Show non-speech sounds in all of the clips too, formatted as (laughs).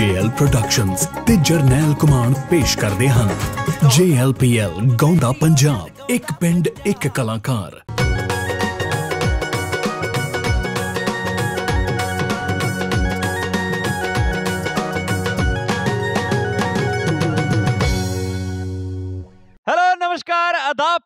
ਜੇਐਲ productions ਤੇ ਜਰਨੈਲ ਕੁਮਾਨ ਪੇਸ਼ ਕਰਦੇ ਹਨ। ਜੇਐਲਪੀਐਲ ਗਾਉਂਦਾ ਪੰਜਾਬ, ਇੱਕ ਪਿੰਡ, ਇੱਕ ਕਲਾਕਾਰ।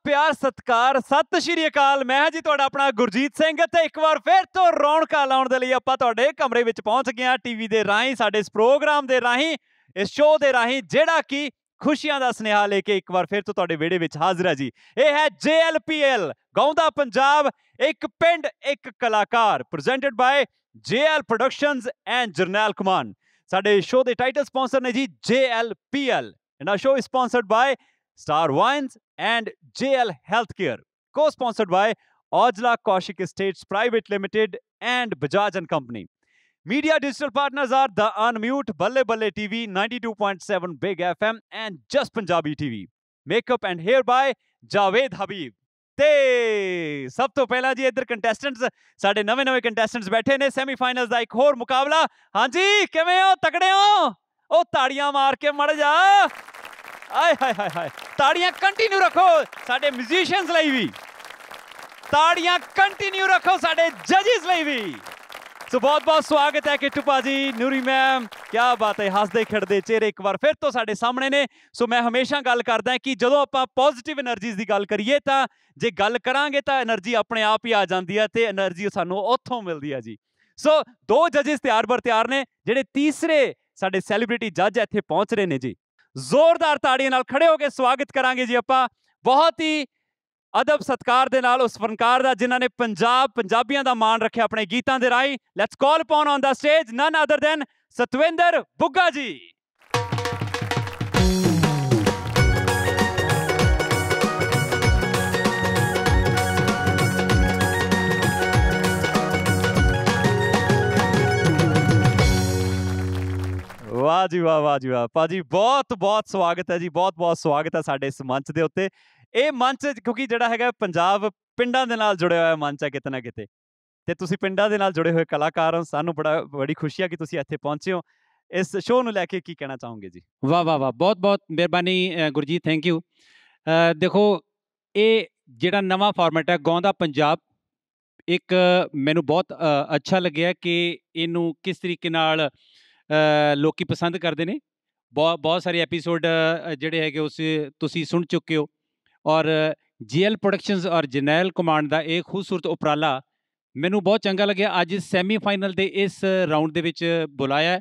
ਪਿਆਰ, ਸਤਕਾਰ, ਸਤਿ ਸ਼੍ਰੀ ਅਕਾਲ। ਮੈਂ ਹਾਂ ਜੀ ਤੁਹਾਡਾ ਆਪਣਾ ਗੁਰਜੀਤ ਸਿੰਘ ਤੇ ਇੱਕ ਵਾਰ ਫਿਰ ਤੋਂ ਰੌਣਕਾਂ ਲਾਉਣ ਦੇ ਲਈ ਆਪਾਂ ਤੁਹਾਡੇ ਕਮਰੇ ਵਿੱਚ ਪਹੁੰਚ ਗਏ ਹਾਂ ਟੀਵੀ ਦੇ ਰਾਹੀਂ, ਸਾਡੇ ਇਸ ਪ੍ਰੋਗਰਾਮ ਦੇ ਰਾਹੀਂ, ਇਸ ਸ਼ੋਅ ਦੇ ਰਾਹੀਂ, ਜਿਹੜਾ ਕਿ ਖੁਸ਼ੀਆਂ ਦਾ ਸੁਨੇਹਾ ਲੈ ਕੇ ਇੱਕ ਵਾਰ ਫਿਰ ਤੋਂ ਤੁਹਾਡੇ ਵਿਹੜੇ ਵਿੱਚ ਹਾਜ਼ਰ ਹੈ ਜੀ। ਇਹ ਹੈ JLPL ਗਾਉਂਦਾ ਪੰਜਾਬ, ਇੱਕ ਪਿੰਡ, ਇੱਕ ਕਲਾਕਾਰ presented by JL productions and Jarnail Kuman. ਸਾਡੇ ਸ਼ੋਅ ਦੇ ਟਾਈਟਲ ਸਪਾਂਸਰ ਨੇ ਜੀ JLPL and our show is sponsored by Star Wines and JL Healthcare, co-sponsored by Ojla Kaushik Estates Private Limited and Bajaj and Company. Media digital partners are The Unmute, Balle Balle TV, 92.7 Big FM, and Just Punjabi TV. Makeup and hair by Javed Habib. ਤੇ ਸਭ ਤੋਂ ਪਹਿਲਾਂ ਜੀ ਇੱਧਰ contestants ਸਾਡੇ ਨਵੇਂ-ਨਵੇਂ contestants ਬੈਠੇ ਨੇ ਸੈਮੀਫਾਈਨਲਸ ਦਾ ਇੱਕ ਹੋਰ ਮੁਕਾਬਲਾ ਹਾਂਜੀ ਕਿਵੇਂ ਹੋ ਤਕੜੇ ਹੋ ਉਹ ਤਾੜੀਆਂ ਮਾਰ ਕੇ ਮੜ ਜਾ ਆਏ ਹਾਏ ਹਾਏ ਹਾਏ। ਤਾੜੀਆਂ ਕੰਟੀਨਿਊ ਰੱਖੋ ਸਾਡੇ ਮਿਊਜ਼ੀਸ਼ੀਅਨਸ ਲਈ ਵੀ। ਤਾੜੀਆਂ ਕੰਟੀਨਿਊ ਰੱਖੋ ਸਾਡੇ ਜੱਜਸ ਲਈ ਵੀ। ਸੋ ਬਹੁਤ ਬਹੁਤ ਸਵਾਗਤ ਹੈ ਕਿਟੂ ਪਾਜੀ ਨੂਰੀ ਮੈਮ ਕੀ ਬਾਤ ਹੈ, ਹੱਸਦੇ ਖੜਦੇ ਚਿਹਰੇ ਇੱਕ ਵਾਰ ਫਿਰ ਤੋਂ ਸਾਡੇ ਸਾਹਮਣੇ ਨੇ। ਸੋ ਮੈਂ ਹਮੇਸ਼ਾ ਗੱਲ ਕਰਦਾ ਕਿ ਜਦੋਂ ਆਪਾਂ ਪੋਜ਼ਿਟਿਵ એનર્ਜੀਜ਼ ਦੀ ਗੱਲ ਕਰੀਏ ਤਾਂ ਜੇ ਗੱਲ ਕਰਾਂਗੇ ਤਾਂ એનર્ਜੀ ਆਪਣੇ ਆਪ ਹੀ ਆ ਜਾਂਦੀ ਹੈ ਤੇ એનર્ਜੀ ਸਾਨੂੰ ਉੱਥੋਂ ਮਿਲਦੀ ਹੈ ਜੀ। ਸੋ ਦੋ ਜੱਜਸ ਤਿਆਰ ਬਰ ਤਿਆਰ ਨੇ, ਜਿਹੜੇ ਤੀਸਰੇ ਸਾਡੇ ਸੈਲੀਬ੍ਰਿਟੀ ਜੱਜ ਇੱਥੇ ਪਹੁੰਚ ਰਹੇ ਨੇ ਜੀ। ਜ਼ੋਰਦਾਰ ਤਾੜੀਆਂ ਨਾਲ ਖੜੇ ਹੋ ਕੇ ਸਵਾਗਤ ਕਰਾਂਗੇ ਜੀ ਆਪਾਂ। ਬਹੁਤ ਹੀ ਅਦਬ ਸਤਕਾਰ ਦੇ ਨਾਲ ਉਸ ਫਨਕਾਰ ਦਾ, ਜਿਨ੍ਹਾਂ ਨੇ ਪੰਜਾਬ, ਪੰਜਾਬੀਆਂ ਦਾ ਮਾਣ ਰੱਖਿਆ ਆਪਣੇ ਗੀਤਾਂ ਦੇ ਰਾਹੀਂ। Let's call upon on the stage none other than Satwinder Bugga ji. ਜੀ, ਵਾਹ ਵਾਹ ਜੀ, ਵਾਹ। ਭਾਜੀ ਬਹੁਤ ਬਹੁਤ ਸਵਾਗਤ ਹੈ ਜੀ, ਬਹੁਤ ਬਹੁਤ ਸਵਾਗਤ ਹੈ ਸਾਡੇ ਇਸ ਮੰਚ ਦੇ ਉੱਤੇ। ਇਹ ਮੰਚ ਕਿਉਂਕਿ ਜਿਹੜਾ ਹੈਗਾ ਪੰਜਾਬ ਪਿੰਡਾਂ ਦੇ ਨਾਲ ਜੁੜਿਆ ਹੋਇਆ ਮੰਚ ਹੈ ਕਿਤੇ ਨਾ ਕਿਤੇ। ਤੇ ਤੁਸੀਂ ਪਿੰਡਾਂ ਦੇ ਨਾਲ ਜੁੜੇ ਹੋਏ ਕਲਾਕਾਰ ਹੋ, ਸਾਨੂੰ ਬੜਾ, ਬੜੀ ਖੁਸ਼ੀ ਹੈ ਕਿ ਤੁਸੀਂ ਇੱਥੇ ਪਹੁੰਚੇ ਹੋ। ਇਸ ਸ਼ੋਅ ਨੂੰ ਲੈ ਕੇ ਕੀ ਕਹਿਣਾ ਚਾਹੋਗੇ ਜੀ? ਵਾਹ ਵਾਹ ਵਾਹ। ਬਹੁਤ ਬਹੁਤ ਮਿਹਰਬਾਨੀ ਗੁਰਜੀਤ ਥੈਂਕ ਯੂ ਦੇਖੋ, ਇਹ ਜਿਹੜਾ ਨਵਾਂ ਫਾਰਮੈਟ ਹੈ ਗਾਉਂਦਾ ਪੰਜਾਬ, ਇੱਕ ਮੈਨੂੰ ਬਹੁਤ ਅੱਛਾ ਲੱਗਿਆ ਕਿ ਇਹਨੂੰ ਕਿਸ ਤਰੀਕੇ ਨਾਲ ਲੋਕੀ ਪਸੰਦ ਕਰਦੇ ਨੇ। ਬਹੁਤ ਬਹੁਤ ਸਾਰੇ ਐਪੀਸੋਡ ਜਿਹੜੇ ਹੈਗੇ ਉਸ, ਤੁਸੀਂ ਸੁਣ ਚੁੱਕੇ ਹੋ। ਔਰ ਜੀਐਲ ਪ੍ਰੋਡਕਸ਼ਨਸ ਔਰ ਜਨਰਲ ਕਮਾਂਡ ਦਾ ਇਹ ਖੂਬਸੂਰਤ ਉਪਰਾਲਾ ਮੈਨੂੰ ਬਹੁਤ ਚੰਗਾ ਲੱਗਿਆ। ਅੱਜ ਸੈਮੀਫਾਈਨਲ ਦੇ ਇਸ ਰਾਊਂਡ ਦੇ ਵਿੱਚ ਬੁਲਾਇਆ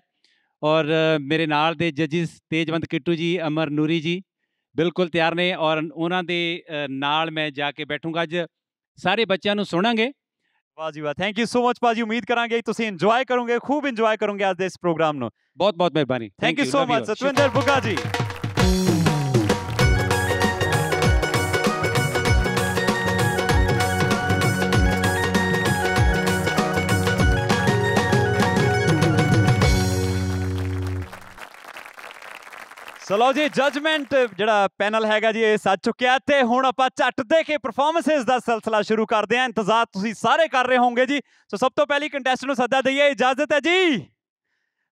ਔਰ ਮੇਰੇ ਨਾਲ ਦੇ ਜੱਜਿਸ ਤੇਜਵੰਤ ਕਿੱਟੂ ਜੀ, ਅਮਰ ਨੂਰੀ ਜੀ ਬਿਲਕੁਲ ਤਿਆਰ ਨੇ। ਔਰ ਉਹਨਾਂ ਦੇ ਨਾਲ ਮੈਂ ਜਾ ਕੇ ਬੈਠੂੰਗਾ। ਅੱਜ ਸਾਰੇ ਬੱਚਿਆਂ ਨੂੰ ਸੁਣਾਂਗੇ। ਵਾਹ ਜੀ ਵਾਹ ਥੈਂਕ ਯੂ ਸੋ ਮਚ ਭਾਜੀ ਉਮੀਦ ਕਰਾਂਗੇ ਤੁਸੀਂ ਇੰਜੋਏ ਕਰੋਗੇ ਖੂਬ ਇੰਜੋਏ ਕਰੋਗੇ ਅੱਜ ਦੇ ਇਸ ਪ੍ਰੋਗਰਾਮ ਨੂੰ। ਬਹੁਤ ਬਹੁਤ ਮਿਹਰਬਾਨੀ thank you so much Satwinder Bugga ji. ਚਲੋ ਜੀ ਜਜਮੈਂਟ ਜਿਹੜਾ ਪੈਨਲ ਹੈਗਾ ਜੀ, ਇਹ ਸੱਜ ਚੁੱਕਿਆ ਤੇ ਹੁਣ ਆਪਾਂ ਝੱਟ ਦੇ ਕੇ ਪਰਫਾਰਮੈਂਸਸ ਦਾ ਸਿਲਸਿਲਾ ਸ਼ੁਰੂ ਕਰਦੇ ਹਾਂ। ਇੰਤਜ਼ਾਰ ਤੁਸੀਂ ਸਾਰੇ ਕਰ ਰਹੇ ਹੋਵੋਗੇ ਜੀ। ਸੋ ਸਭ ਤੋਂ ਪਹਿਲੀ ਕੰਟੈਸਟੈਂਟ ਨੂੰ ਸੱਦਾ ਦਈਏ, ਇਜਾਜ਼ਤ ਹੈ ਜੀ।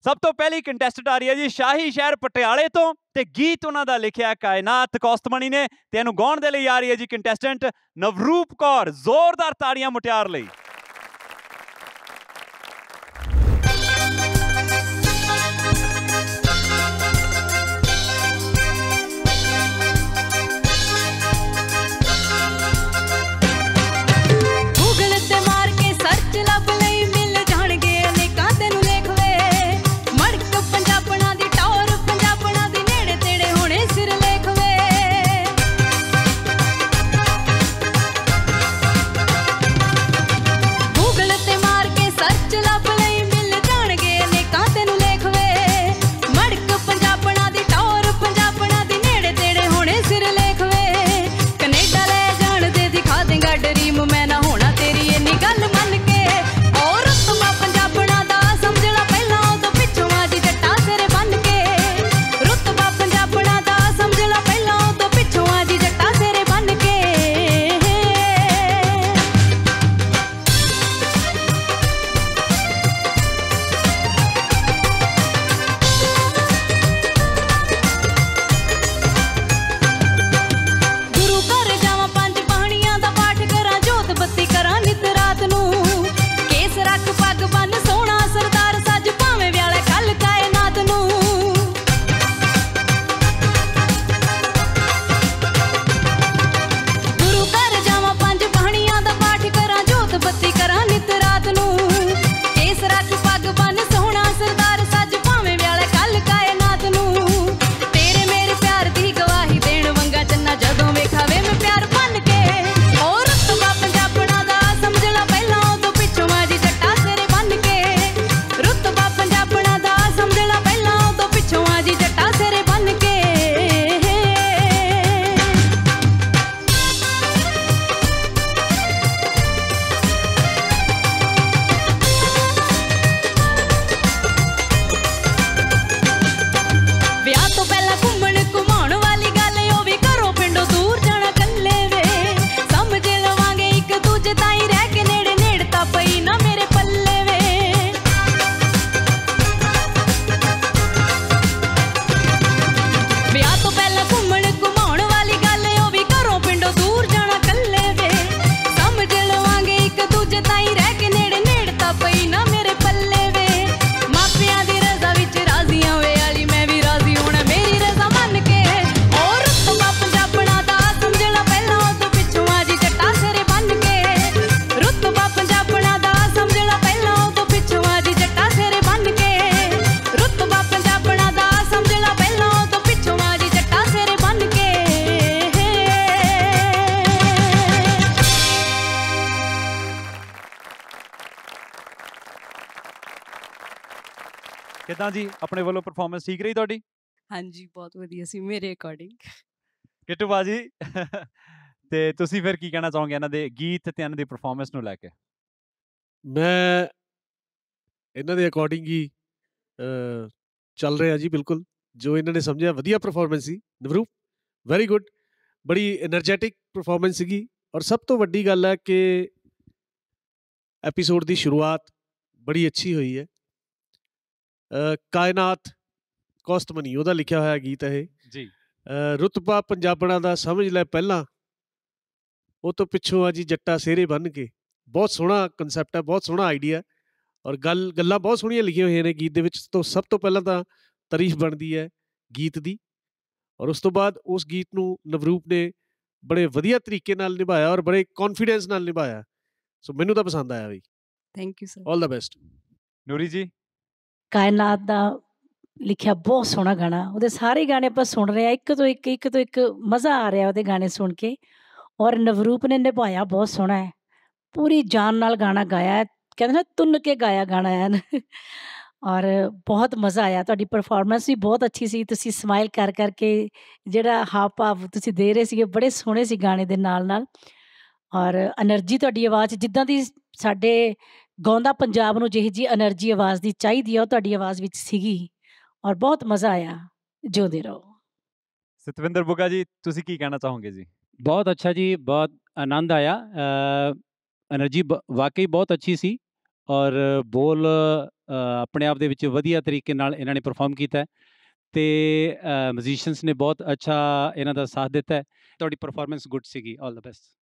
ਸਭ ਤੋਂ ਪਹਿਲੀ ਕੰਟੈਸਟੈਂਟ ਆ ਰਹੀ ਹੈ ਜੀ, ਸ਼ਾਹੀ ਸ਼ਹਿਰ ਪਟਿਆਲੇ ਤੋਂ ਤੇ ਗੀਤ ਉਹਨਾਂ ਦਾ ਲਿਖਿਆ ਕਾਇਨਾਤ ਕੌਸਤਮਣੀ ਨੇ ਤੇ ਇਹਨੂੰ ਗਾਉਣ ਦੇ ਲਈ ਆ ਰਹੀ ਹੈ ਜੀ ਕੰਟੈਸਟੈਂਟ ਨਵਰੂਪ ਕੌਰ, ਜ਼ੋਰਦਾਰ ਤਾੜੀਆਂ ਮੁਟਿਆਰ ਲਈ। diré que ਕਿੱਦਾਂ ਜੀ ਆਪਣੇ ਵੱਲੋਂ ਪਰਫਾਰਮੈਂਸ ਠੀਕ ਰਹੀ ਤੁਹਾਡੀ? ਹਾਂਜੀ ਬਹੁਤ ਵਧੀਆ ਸੀ ਮੇਰੇ ਅਕੋਰਡਿੰਗ ਕਿੱਟੂ ਬਾਜੀ ਤੇ ਤੁਸੀਂ ਫਿਰ ਕੀ ਕਹਿਣਾ ਚਾਹੋਗੇ ਇਹਨਾਂ ਦੇ ਗੀਤ ਤੇ ਇਹਨਾਂ ਦੀ ਪਰਫਾਰਮੈਂਸ ਨੂੰ ਲੈ ਕੇ? ਮੈਂ ਇਹਨਾਂ ਦੇ ਅਕੋਰਡਿੰਗ ਹੀ ਚੱਲ ਰਿਹਾ ਜੀ ਬਿਲਕੁਲ ਜੋ ਇਹਨਾਂ ਨੇ ਸਮਝਿਆ ਵਧੀਆ ਪਰਫਾਰਮੈਂਸ ਸੀ ਨਵਰੂ ਵੈਰੀ ਗੁੱਡ ਬੜੀ એનર્ਜੈਟਿਕ ਪਰਫਾਰਮੈਂਸ ਸੀਗੀ ਔਰ ਸਭ ਤੋਂ ਵੱਡੀ ਗੱਲ ਹੈ ਕਿ ਐਪੀਸੋਡ ਦੀ ਸ਼ੁਰੂਆਤ ਬੜੀ ਅੱਛੀ ਹੋਈ ਹੈ। ਕਾਇਨਾਤ ਕੋਸਟਮਨੀ ਉਹਦਾ ਲਿਖਿਆ ਹੋਇਆ ਗੀਤ ਹੈ ਇਹ। ਜੀ। ਰੁਤਬਾ ਪੰਜਾਬਣਾ ਦਾ ਸਮਝ ਲੈ ਪਹਿਲਾਂ ਉਹ ਤੋਂ ਪਿੱਛੋਂ ਆ ਜੀ ਜੱਟਾ ਸਿਹਰੇ ਬੰਨ ਕੇ। ਬਹੁਤ ਸੋਹਣਾ ਕਨਸੈਪਟ ਹੈ ਬਹੁਤ ਸੋਹਣਾ ਆਈਡੀਆ ਔਰ ਗੱਲ ਗੱਲਾਂ ਬਹੁਤ ਸੋਹਣੀਆਂ ਲਿਖੀਆਂ ਹੋਈਆਂ ਨੇ ਗੀਤ ਦੇ ਵਿੱਚ ਤੋਂ ਸਭ ਤੋਂ ਪਹਿਲਾਂ ਤਾਂ ਤਾਰੀਫ ਬਣਦੀ ਹੈ ਗੀਤ ਦੀ ਔਰ ਉਸ ਤੋਂ ਬਾਅਦ ਉਸ ਗੀਤ ਨੂੰ ਨਵਰੂਪ ਨੇ ਬੜੇ ਵਧੀਆ ਤਰੀਕੇ ਨਾਲ ਨਿਭਾਇਆ ਔਰ ਬੜੇ ਕੌਨਫੀਡੈਂਸ ਨਾਲ ਨਿਭਾਇਆ। ਸੋ ਮੈਨੂੰ ਤਾਂ ਪਸੰਦ ਆਇਆ ਬਈ। Thank you sir 올 the best Nuri ji. Kainat ਦਾ ਲਿਖਿਆ ਬਹੁਤ ਸੋਹਣਾ ਗਾਣਾ, ਉਹਦੇ ਸਾਰੇ ਗਾਣੇ ਆਪਾਂ ਸੁਣ ਰਹੇ ਆ ਇੱਕ ਤੋਂ ਇੱਕ ਇੱਕ ਤੋਂ ਇੱਕ ਮਜ਼ਾ ਆ ਰਿਹਾ ਉਹਦੇ ਗਾਣੇ ਸੁਣ ਕੇ ਔਰ ਨਵਰੂਪ ਨੇ ਨਿਭਾਇਆ ਬਹੁਤ ਸੋਹਣਾ ਹੈ, ਪੂਰੀ ਜਾਨ ਨਾਲ ਗਾਣਾ ਗਾਇਆ ਹੈ, ਕਹਿੰਦੇ ਨਾ ਤੁੰਨ ਕੇ ਗਾਇਆ ਗਾਣਾ ਹੈ (laughs) ਔਰ ਬਹੁਤ ਮਜ਼ਾ ਆਇਆ, ਤੁਹਾਡੀ ਪਰਫਾਰਮੈਂਸ ਵੀ ਬਹੁਤ ਅੱਛੀ ਸੀ, ਤੁਸੀਂ ਸਮਾਈਲ ਕਰ ਕਰਕੇ ਜਿਹੜਾ ਹਾਵ ਭਾਵ ਤੁਸੀਂ ਦੇ ਰਹੇ ਸੀਗੇ, ਬੜੇ ਸੋਹਣੇ ਸੀ ਗਾਣੇ ਦੇ ਨਾਲ ਨਾਲ ਔਰ એનર્ਜੀ ਤੁਹਾਡੀ ਆਵਾਜ਼, ਜਿੱਦਾਂ ਦੀ ਸਾਡੇ ਗਾਉਂਦਾ ਪੰਜਾਬ ਨੂੰ ਜਿਹੇ ਜੀ એનર્ਜੀ ਆਵਾਜ਼ ਦੀ ਚਾਹੀਦੀ ਆ ਉਹ ਤੁਹਾਡੀ ਆਵਾਜ਼ ਵਿੱਚ ਸੀਗੀ। ਔਰ ਬਹੁਤ ਮਜ਼ਾ ਆਇਆ। ਜੋਦੇ ਰਹੋ। ਸਤਵਿੰਦਰ ਬੁਗਾ ਜੀ ਤੁਸੀਂ ਕੀ ਕਹਿਣਾ ਚਾਹੋਗੇ ਜੀ? ਬਹੁਤ ਅੱਛਾ ਜੀ ਬਹੁਤ ਆਨੰਦ ਆਇਆ। એનર્ਜੀ ਵਾਕਈ ਬਹੁਤ ਅੱਛੀ ਸੀ। ਔਰ ਬੋਲ ਆਪਣੇ ਆਪ ਦੇ ਵਿੱਚ ਵਧੀਆ ਤਰੀਕੇ ਨਾਲ ਇਹਨਾਂ ਨੇ ਪਰਫਾਰਮ ਕੀਤਾ ਤੇ ਮਿਊਜ਼ੀਸ਼ੀਅਨਸ ਨੇ ਬਹੁਤ ਅੱਛਾ ਇਹਨਾਂ ਦਾ ਸਾਥ ਦਿੱਤਾ ਤੁਹਾਡੀ ਪਰਫਾਰਮੈਂਸ ਗੁੱਡ ਸੀਗੀ। 올 the best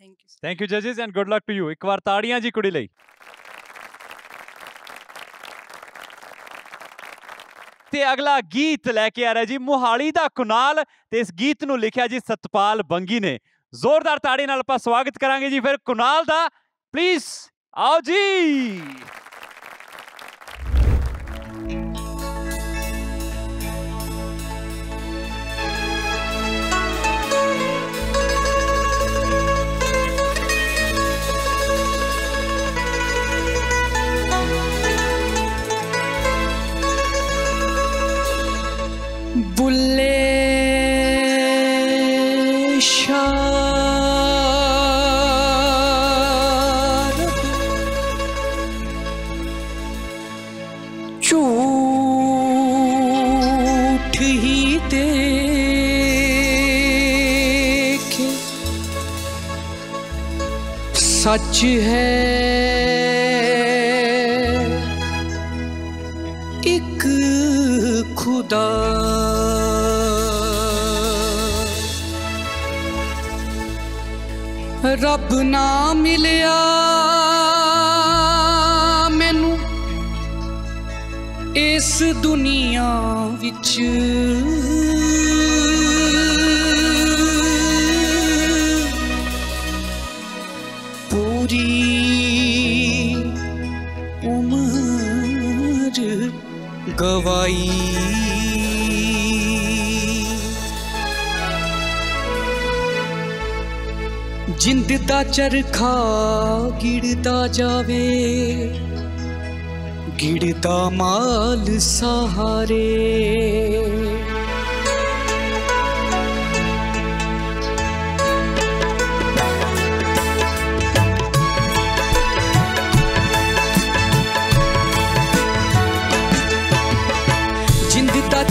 thank you thank you ਜਜਸ and good luck to you ਇੱਕ ਵਾਰ ਤਾੜੀਆਂ ਜੀ ਕੁੜੀ ਲਈ ਤੇ ਅਗਲਾ ਗੀਤ ਲੈ ਕੇ ਆ ਰਿਹਾ ਜੀ, ਮੋਹਾਲੀ ਦਾ ਕੁਨਾਲ, ਤੇ ਇਸ ਗੀਤ ਨੂੰ ਲਿਖਿਆ ਜੀ ਸਤਪਾਲ ਬੰਗੀ ਨੇ। ਜ਼ੋਰਦਾਰ ਤਾੜੀ ਨਾਲ ਆਪਾਂ ਸਵਾਗਤ ਕਰਾਂਗੇ ਜੀ, ਫਿਰ ਕੁਨਾਲ ਦਾ ਪਲੀਜ਼ ਆਓ ਜੀ। ਸੱਚ ਹੈ। ਇੱਕ ਖੁਦਾ। ਰੱਬ ਨਾ ਮਿਲਿਆ ਮੈਨੂੰ ਇਸ ਦੁਨੀਆ ਵਿੱਚ। ਗਵਾਈ। ਜਿੰਦ ਦਾ ਚਰਖਾ ਗਿੜਦਾ ਜਾਵੇ ਗਿੜਦਾ ਮਾਲ ਸਹਾਰੇ।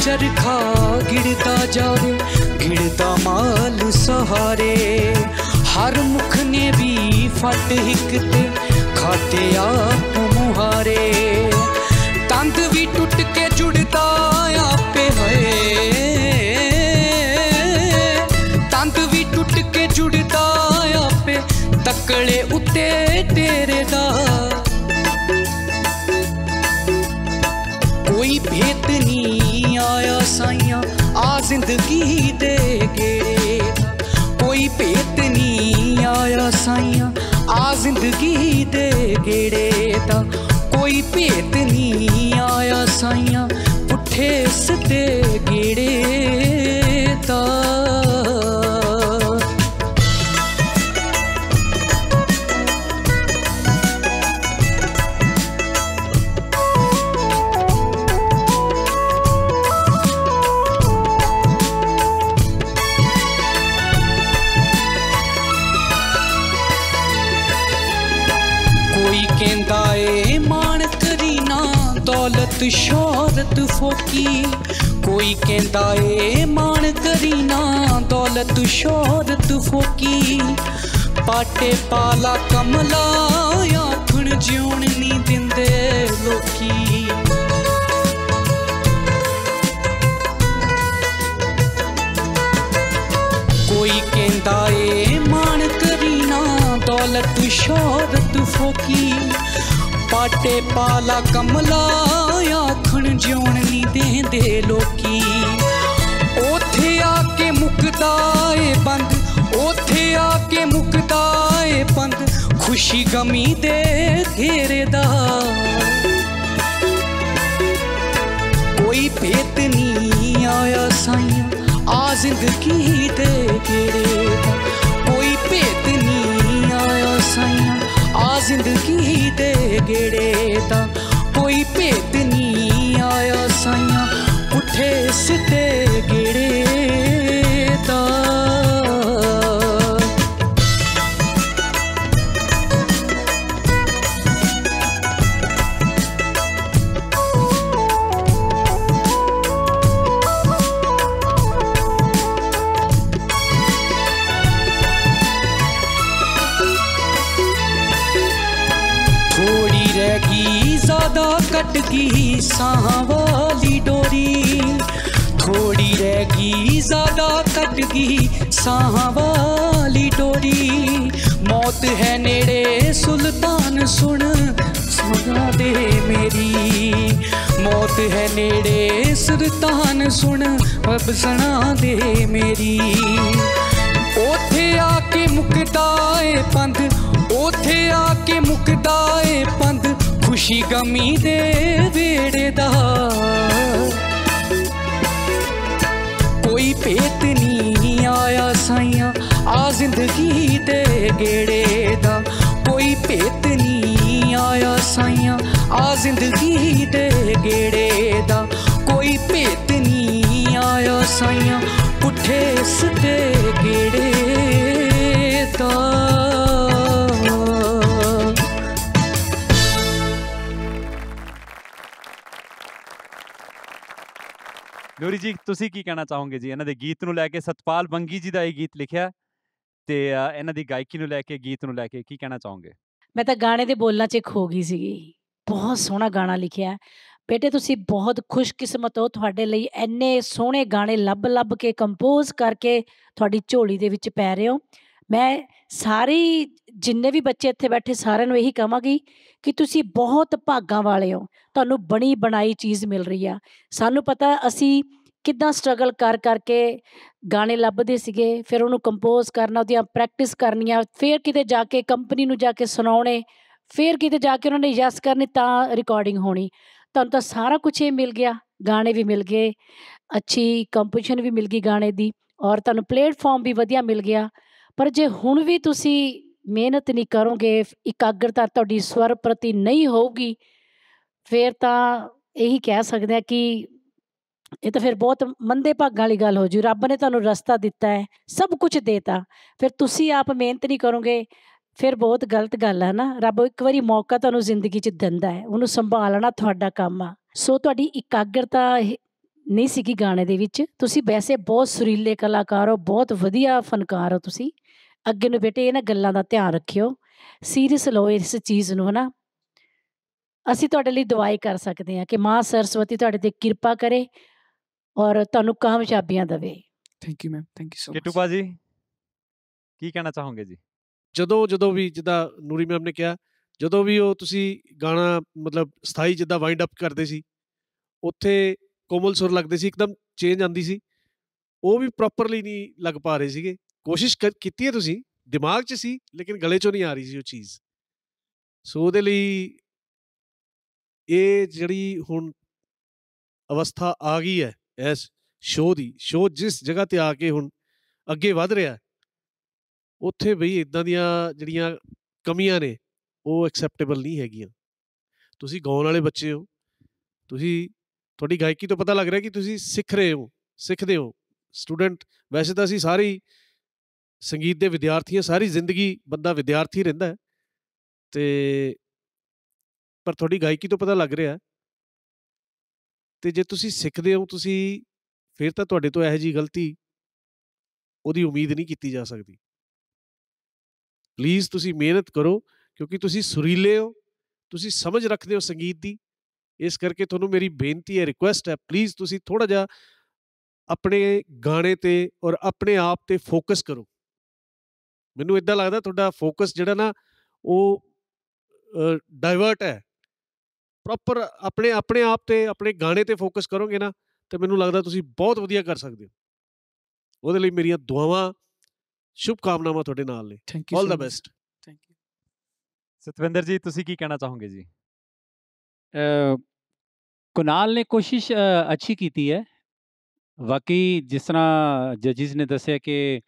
ਚਰਖਾ ਗਿੜਦਾ ਜਾਵੇ ਗਿੜਦਾ ਮਾਲ ਸਹਾਰੇ। ਹਰ ਮੁਖ ਨੇ ਵੀ ਫਟ ਹਿੱਕ ਤੇ ਖਾਤੇ ਆਪ ਮੁਹਾਰੇ। ਤੰਦ ਵੀ ਟੁੱਟ ਕੇ ਜੁੜਦਾ ਆਪੇ ਹੈ ਤੰਦ ਵੀ ਟੁੱਟ ਕੇ ਜੁੜਦਾ ਆਪੇ, ਤਕੜੇ ਉੱਤੇ ਜ਼ਿੰਦਗੀ ਦੇ ਗੇੜੇ ਦਾ। ਕੋਈ ਭੇਤ ਨਹੀਂ ਆਇਆ ਸਾਈਆਂ, ਆ ਜ਼ਿੰਦਗੀ ਦੇ ਗੇੜੇ ਦਾ ਕੋਈ ਭੇਤ ਨਹੀਂ ਆਇਆ ਸਾਈਆਂ, ਪੁੱਠੇ ਸਤੇ ਗੇੜੇ ਦਾ ਕੋਈ ਕਹਿੰਦਾ ਏ। ਮਾਣ ਕਰੀ ਨਾ, ਦੌਲਤ ਸ਼ੋਹਰਤ ਫੋਕੀ। ਪਾਟੇ ਪਾਲਾ ਕਮਲਾ ਆਖਣ ਜਿਉਣ ਨਹੀਂ ਦਿੰਦੇ ਲੋਕੀ। ਕੋਈ ਕਹਿੰਦਾ ਏ, ਮਾਣ ਕਰੀ ਨਾ, ਦੌਲਤ ਸ਼ੋਹਰਤ ਫੋਕੀ। ਪਾਟੇ ਪਾਲਾ ਕਮਲਾ ਆਖਣ ਜਿਉਣ ਨਹੀਂ ਦੇਂਦੇ ਲੋਕੀ। ਮੁਕਦਾ ਏ ਬੰਦ ਉਥੇ ਆ ਕੇ ਮੁਕਦਾ ਏ ਬੰਦ ਖੁਸ਼ੀ ਗਮੀ ਦੇ ਘੇਰੇ ਦਾ। ਕੋਈ ਭੇਤ ਨਹੀਂ ਆਇਆ ਸਾਈਆਂ, ਆ ਜ਼ਿੰਦਗੀ ਦੇ ਘੇਰੇ ਦਾ। ਕੋਈ ਭੇਤ ਨਹੀਂ ਆਇਆ ਸਾਈਆਂ, ਆ ਜ਼ਿੰਦਗੀ ਦੇ ਗੇੜੇ ਦਾ। ਗਈ ਸਾਹਾਂ ਵਾਲੀ ਡੋਰੀ। ਥੋੜੀ ਰਹਿ ਗਈ, ਜ਼ਿਆਦਾ ਕੱਟ ਗਈ, ਸਾਹਾਂ ਵਾਲੀ ਡੋਰੀ। ਮੌਤ ਹੈ ਨੇੜੇ, ਸੁਲਤਾਨ ਸੁਣ, ਸੁਣਾ ਦੇ ਮੇਰੀ। ਮੌਤ ਹੈ ਨੇੜੇ, ਸੁਲਤਾਨ ਸੁਣ, ਰੱਬ ਸੁਣਾ ਦੇ ਮੇਰੀ। ਉਥੇ ਆ ਕੇ ਮੁਕਦਾ ਏ ਪੰਧ ਉਥੇ ਆ ਕੇ ਮੁਕਦਾ ਏ ਪੰਧ ਖੁਸ਼ੀ ਗਮੀ ਦੇ ਵੇੜੇ ਦਾ। ਕੋਈ ਭੇਤ ਨਹੀਂ ਆਇਆ ਸਾਈਆਂ ਆ ਜ਼ਿੰਦਗੀ ਦੇ ਗੇੜੇ ਦਾ। ਕੋਈ ਭੇਤ ਨਹੀਂ ਆਇਆ ਸਾਈਆਂ ਆ ਜ਼ਿੰਦਗੀ ਦੇ ਗੇੜੇ ਦਾ। ਕੋਈ ਭੇਤ ਨਹੀਂ ਆਇਆ ਸਾਈਆਂ ਪੁੱਠੇ ਸਤੇ ਗੇੜੇ ਦਾ। ਗੌਰੀ ਜੀ, ਤੁਸੀਂ ਕੀ ਕਹਿਣਾ ਚਾਹੋਗੇ ਜੀ? ਇਹਨਾਂ ਦੇ ਗੀਤ ਨੂੰ ਲੈ ਕੇ ਸਤਪਾਲ ਬੰਗੀ ਜੀ ਦਾ ਇਹ ਗੀਤ ਲਿਖਿਆ ਤੇ ਇਹਨਾਂ ਦੀ ਗਾਇਕੀ ਨੂੰ ਲੈ ਕੇ, ਗੀਤ ਨੂੰ ਲੈ ਕੇ ਕੀ ਕਹਿਣਾ ਚਾਹੋਗੇ? ਮੈਂ ਤਾਂ ਗਾਣੇ ਦੇ ਬੋਲਾਂ 'ਚ ਖੋ ਗਈ ਸੀਗੀ। ਬਹੁਤ ਸੋਹਣਾ ਗਾਣਾ ਲਿਖਿਆ ਬੇਟੇ, ਤੁਸੀਂ ਬਹੁਤ ਖੁਸ਼ਕਿਸਮਤ ਹੋ ਤੁਹਾਡੇ ਲਈ ਇੰਨੇ ਸੋਹਣੇ ਗਾਣੇ ਲੱਭ-ਲੱਭ ਕੇ ਕੰਪੋਜ਼ ਕਰਕੇ ਤੁਹਾਡੀ ਝੋਲੀ ਦੇ ਵਿੱਚ ਪੈ ਰਹੇ ਹੋ। ਮੈਂ ਸਾਰੀ ਜਿੰਨੇ ਵੀ ਬੱਚੇ ਇੱਥੇ ਬੈਠੇ ਸਾਰਿਆਂ ਨੂੰ ਇਹੀ ਕਹਾਂਗੀ ਕਿ ਤੁਸੀਂ ਬਹੁਤ ਭਾਗਾਂ ਵਾਲੇ ਹੋ। ਤੁਹਾਨੂੰ ਬਣੀ ਬਣਾਈ ਚੀਜ਼ ਮਿਲ ਰਹੀ ਆ। ਸਾਨੂੰ ਪਤਾ ਅਸੀਂ ਕਿੱਦਾਂ ਸਟਰਗਲ ਕਰ ਕਰਕੇ ਗਾਣੇ ਲੱਭਦੇ ਸੀਗੇ, ਫਿਰ ਉਹਨੂੰ ਕੰਪੋਜ਼ ਕਰਨਾ, ਉਹਦੀਆਂ ਪ੍ਰੈਕਟਿਸ ਕਰਨੀਆਂ, ਫਿਰ ਕਿਤੇ ਜਾ ਕੇ ਕੰਪਨੀ ਨੂੰ ਜਾ ਕੇ ਸੁਣਾਉਣੇ, ਫਿਰ ਕਿਤੇ ਜਾ ਕੇ ਉਹਨਾਂ ਨੇ ਯੈਸ ਕਰਨੀ ਤਾਂ ਰਿਕਾਰਡਿੰਗ ਹੋਣੀ। ਤੁਹਾਨੂੰ ਤਾਂ ਸਾਰਾ ਕੁਝ ਇਹ ਮਿਲ ਗਿਆ। ਗਾਣੇ ਵੀ ਮਿਲ ਗਏ, ਅੱਛੀ ਕੰਪੋਜੀਸ਼ਨ ਵੀ ਮਿਲ ਗਈ ਗਾਣੇ ਦੀ ਔਰ ਤੁਹਾਨੂੰ ਪਲੇਟਫਾਰਮ ਵੀ ਵਧੀਆ ਮਿਲ ਗਿਆ। ਪਰ ਜੇ ਹੁਣ ਵੀ ਤੁਸੀਂ ਮਿਹਨਤ ਨਹੀਂ ਕਰੋਗੇ ਇਕਾਗਰਤਾ ਤੁਹਾਡੀ ਸਵਰ ਪ੍ਰਤੀ ਨਹੀਂ ਹੋਊਗੀ, ਫਿਰ ਤਾਂ ਇਹੀ ਕਹਿ ਸਕਦੇ ਆ ਕਿ ਇਹ ਤਾਂ ਫਿਰ ਬਹੁਤ ਮੰਦੇ ਭਾਗਾਂ ਵਾਲੀ ਗੱਲ ਹੋ ਜੂ। ਰੱਬ ਨੇ ਤੁਹਾਨੂੰ ਰਸਤਾ ਦਿੱਤਾ ਹੈ, ਸਭ ਕੁਝ ਦੇਤਾ। ਫਿਰ ਤੁਸੀਂ ਆਪ ਮਿਹਨਤ ਨਹੀਂ ਕਰੋਗੇ, ਫਿਰ ਬਹੁਤ ਗਲਤ ਗੱਲ ਹੈ ਨਾ। ਰੱਬ ਇੱਕ ਵਾਰੀ ਮੌਕਾ ਤੁਹਾਨੂੰ ਜ਼ਿੰਦਗੀ 'ਚ ਦਿੰਦਾ ਹੈ, ਉਹਨੂੰ ਸੰਭਾਲਣਾ ਤੁਹਾਡਾ ਕੰਮ ਆ। ਸੋ ਤੁਹਾਡੀ ਇਕਾਗਰਤਾ ਨਹੀਂ ਸੀਗੀ ਗਾਣੇ ਦੇ ਵਿੱਚ। ਤੁਸੀਂ ਵੈਸੇ ਬਹੁਤ ਸੁਰੀਲੇ ਕਲਾਕਾਰ ਹੋ, ਬਹੁਤ ਵਧੀਆ ਫਨਕਾਰ ਹੋ ਤੁਸੀਂ। ਅੱਗੇ ਨੂੰ ਬੇਟੇ ਇਹਨਾਂ ਗੱਲਾਂ ਦਾ ਧਿਆਨ ਰੱਖਿਓ। ਸੀਰੀਅਸ ਲਓ ਇਸ ਚੀਜ਼ ਨੂੰ ਹਨਾ। ਅਸੀਂ ਤੁਹਾਡੇ ਲਈ ਦੁਆਈ ਕਰ ਸਕਦੇ ਹਾਂ ਕਿ ਮਾਂ ਸਰਸਵਤੀ ਤੁਹਾਡੇ ਤੇ ਕਿਰਪਾ ਕਰੇ ਔਰ ਤੁਹਾਨੂੰ ਕਾਮਯਾਬੀਆਂ ਦੇਵੇ। Thank you ma'am thank you so Kittu ਬਾਜੀ ਕੀ ਕਹਿਣਾ ਚਾਹੋਗੇ ਜੀ? ਜਦੋਂ ਜਦੋਂ ਵੀ ਜਿੱਦਾਂ ਨੂਰੀ ਮੈਮ ਨੇ ਕਿਹਾ ਜਦੋਂ ਵੀ ਉਹ ਤੁਸੀਂ ਗਾਣਾ ਮਤਲਬ ਸਥਾਈ ਜਿੱਦਾਂ ਵਾਈਂਡ ਅਪ ਕਰਦੇ ਸੀ ਉੱਥੇ ਕੋਮਲ ਸੁਰ ਲੱਗਦੇ ਸੀ ਇੱਕਦਮ ਚੇਂਜ ਆਂਦੀ ਸੀ। ਉਹ ਵੀ ਪ੍ਰੋਪਰਲੀ ਨਹੀਂ ਲੱਗ ਪਾ ਰਹੇ ਸੀਗੇ। ਕੋਸ਼ਿਸ਼ ਕਰ- ਕੀਤੀ ਹੈ ਤੁਸੀਂ, ਦਿਮਾਗ 'ਚ ਸੀ, ਲੇਕਿਨ ਗਲੇ 'ਚੋਂ ਨਹੀਂ ਆ ਰਹੀ ਸੀ ਉਹ ਚੀਜ਼। ਸੋ ਉਹਦੇ ਲਈ ਇਹ ਜਿਹੜੀ ਹੁਣ ਅਵਸਥਾ ਆ ਗਈ ਹੈ, ਇਸ ਸ਼ੋਅ ਦੀ, ਸ਼ੋਅ ਜਿਸ ਜਗ੍ਹਾ ਤੇ ਆ ਕੇ ਹੁਣ ਅੱਗੇ ਵਧ ਰਿਹਾ ਉੱਥੇ ਬਈ ਇਦਾਂ ਦੀਆਂ ਜਿਹੜੀਆਂ ਕਮੀਆਂ ਨੇ, ਉਹ ਐਕਸੈਪਟੇਬਲ ਨਹੀਂ ਹੈਗੀਆਂ। ਤੁਸੀਂ ਗਾਉਣ ਵਾਲੇ ਬੱਚੇ ਹੋ, ਤੁਸੀਂ, ਤੁਹਾਡੀ ਗਾਇਕੀ ਤੋਂ ਪਤਾ ਲੱਗ ਰਿਹਾ ਕਿ ਤੁਸੀਂ ਸਿੱਖ ਰਹੇ ਹੋ, ਸਿੱਖਦੇ ਹੋ। ਸਟੂਡੈਂਟ ਵੈਸੇ ਤਾਂ ਅਸੀਂ ਸਾਰੇ ਹੀ ਸੰਗੀਤ ਦੇ ਵਿਦਿਆਰਥੀ ਹਾਂ ਸਾਰੀ ਜ਼ਿੰਦਗੀ ਬੰਦਾ ਵਿਦਿਆਰਥੀ ਰਹਿੰਦਾ ਹੈ। ਤੇ ਪਰ ਤੁਹਾਡੀ ਗਾਇਕੀ ਤੋਂ ਪਤਾ ਲੱਗ ਰਿਹਾ ਹੈ। ਤੇ ਜੇ ਤੁਸੀਂ ਸਿੱਖਦੇ ਹੋ, ਤੁਸੀਂ ਫਿਰ ਤਾਂ ਤੁਹਾਡੇ ਤੋਂ ਇਹੋ ਜੀ ਗਲਤੀ ਉਹਦੀ ਉਮੀਦ ਨਹੀਂ ਕੀਤੀ ਜਾ ਸਕਦੀ। ਪਲੀਜ਼ ਤੁਸੀਂ ਮਿਹਨਤ ਕਰੋ, ਕਿਉਂਕਿ ਤੁਸੀਂ ਸੁਰੀਲੇ ਹੋ, ਤੁਸੀਂ ਸਮਝ ਰੱਖਦੇ ਹੋ ਸੰਗੀਤ ਦੀ। ਇਸ ਕਰਕੇ ਤੁਹਾਨੂੰ ਮੇਰੀ ਬੇਨਤੀ ਹੈ ਰਿਕੁਐਸਟ ਹੈ ਪਲੀਜ਼ ਤੁਸੀਂ ਥੋੜਾ ਜਿਹਾ ਆਪਣੇ ਗਾਣੇ ਤੇ ਔਰ ਆਪਣੇ ਆਪ ਤੇ ਫੋਕਸ ਕਰੋ। ਮੈਨੂੰ ਇਦਾਂ ਲੱਗਦਾ ਤੁਹਾਡਾ ਫੋਕਸ ਜਿਹੜਾ ਨਾ ਉਹ ਡਾਇਵਰਟ ਹੈ। ਪ੍ਰੋਪਰ ਆਪਣੇ ਆਪਣੇ ਆਪ ਤੇ ਆਪਣੇ ਗਾਣੇ ਤੇ ਫੋਕਸ ਕਰੋਗੇ ਨਾ ਤੇ ਮੈਨੂੰ ਲੱਗਦਾ ਤੁਸੀਂ ਬਹੁਤ ਵਧੀਆ ਕਰ ਸਕਦੇ ਹੋ। ਉਹਦੇ ਲਈ ਮੇਰੀਆਂ ਦੁਆਵਾਂ ਸ਼ੁਭ ਕਾਮਨਾਵਾਂ ਤੁਹਾਡੇ ਨਾਲ ਨੇ। Thank you all the best thank you Satwinder ji ਤੁਸੀਂ ਕੀ ਕਹਿਣਾ ਚਾਹੋਗੇ ਜੀ? ਅ, ਕੁਨਾਲ ਨੇ ਕੋਸ਼ਿਸ਼ ਅ, ਅੱਛੀ ਕੀਤੀ ਹੈ। ਵਾਕਈ ਜਿਸ ਤਰ੍ਹਾਂ ਜੱਜਿਸ ਨੇ ਦੱਸਿਆ ਕਿ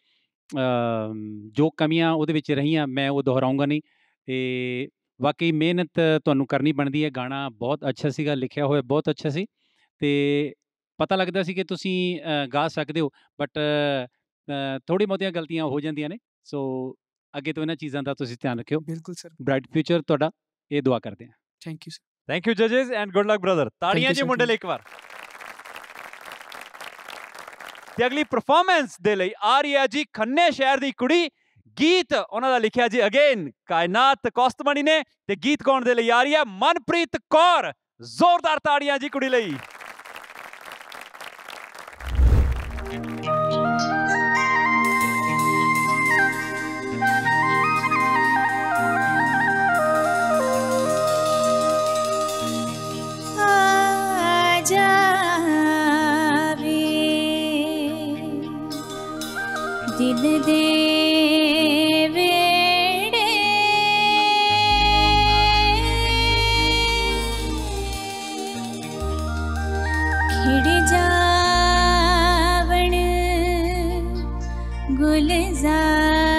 ਜੋ ਕਮੀਆਂ ਉਹਦੇ ਵਿੱਚ ਰਹੀਆਂ ਮੈਂ ਉਹ ਦੁਹਰਾਉਂਗਾ ਨਹੀਂ। ਤੇ ਵਾਕਈ ਮਿਹਨਤ ਤੁਹਾਨੂੰ ਕਰਨੀ ਬਣਦੀ ਹੈ। ਗਾਣਾ ਬਹੁਤ ਅੱਛਾ ਸੀਗਾ ਲਿਖਿਆ ਹੋਇਆ ਬਹੁਤ ਅੱਛਾ ਸੀ। ਤੇ ਪਤਾ ਲੱਗਦਾ ਸੀ ਕਿ ਤੁਸੀਂ ਗਾ ਸਕਦੇ ਹੋ ਬਟ ਥੋੜੀ ਬਹੁਤੀਆਂ ਗਲਤੀਆਂ ਹੋ ਜਾਂਦੀਆਂ ਨੇ। ਸੋ ਅੱਗੇ ਤੋਂ ਇਹਨਾਂ ਚੀਜ਼ਾਂ ਦਾ ਤੁਸੀਂ ਧਿਆਨ ਰੱਖਿਓ। ਬਿਲਕੁਲ ਸਰ। ਬ੍ਰਾਈਟ ਫਿਊਚਰ ਤੁਹਾਡਾ ਇਹ ਦੁਆ ਕਰਦੇ ਹਾਂ। Thank you sir. Thank you ਜਜਸ and good luck brother. ਤਾੜੀਆਂ ਜੀ ਮੁੰਡੇ ਲਈ ਇੱਕ ਵਾਰ। ਤੇ ਅਗਲੀ ਪਰਫਾਰਮੈਂਸ ਦੇ ਲਈ ਆ ਰਹੀ ਹੈ ਜੀ ਖੰਨੇ ਸ਼ਹਿਰ ਦੀ ਕੁੜੀ ਗੀਤ ਉਹਨਾਂ ਦਾ ਲਿਖਿਆ ਜੀ ਅਗੇਨ ਕਾਇਨਾਤ ਕੋਸਤਮਣੀ ਨੇ ਤੇ ਗੀਤ ਗਾਉਣ ਦੇ ਲਈ ਆ ਰਹੀ ਹੈ ਮਨਪ੍ਰੀਤ ਕੌਰ, ਜ਼ੋਰਦਾਰ ਤਾੜੀਆਂ ਜੀ ਕੁੜੀ ਲਈ। जावण गुलजार।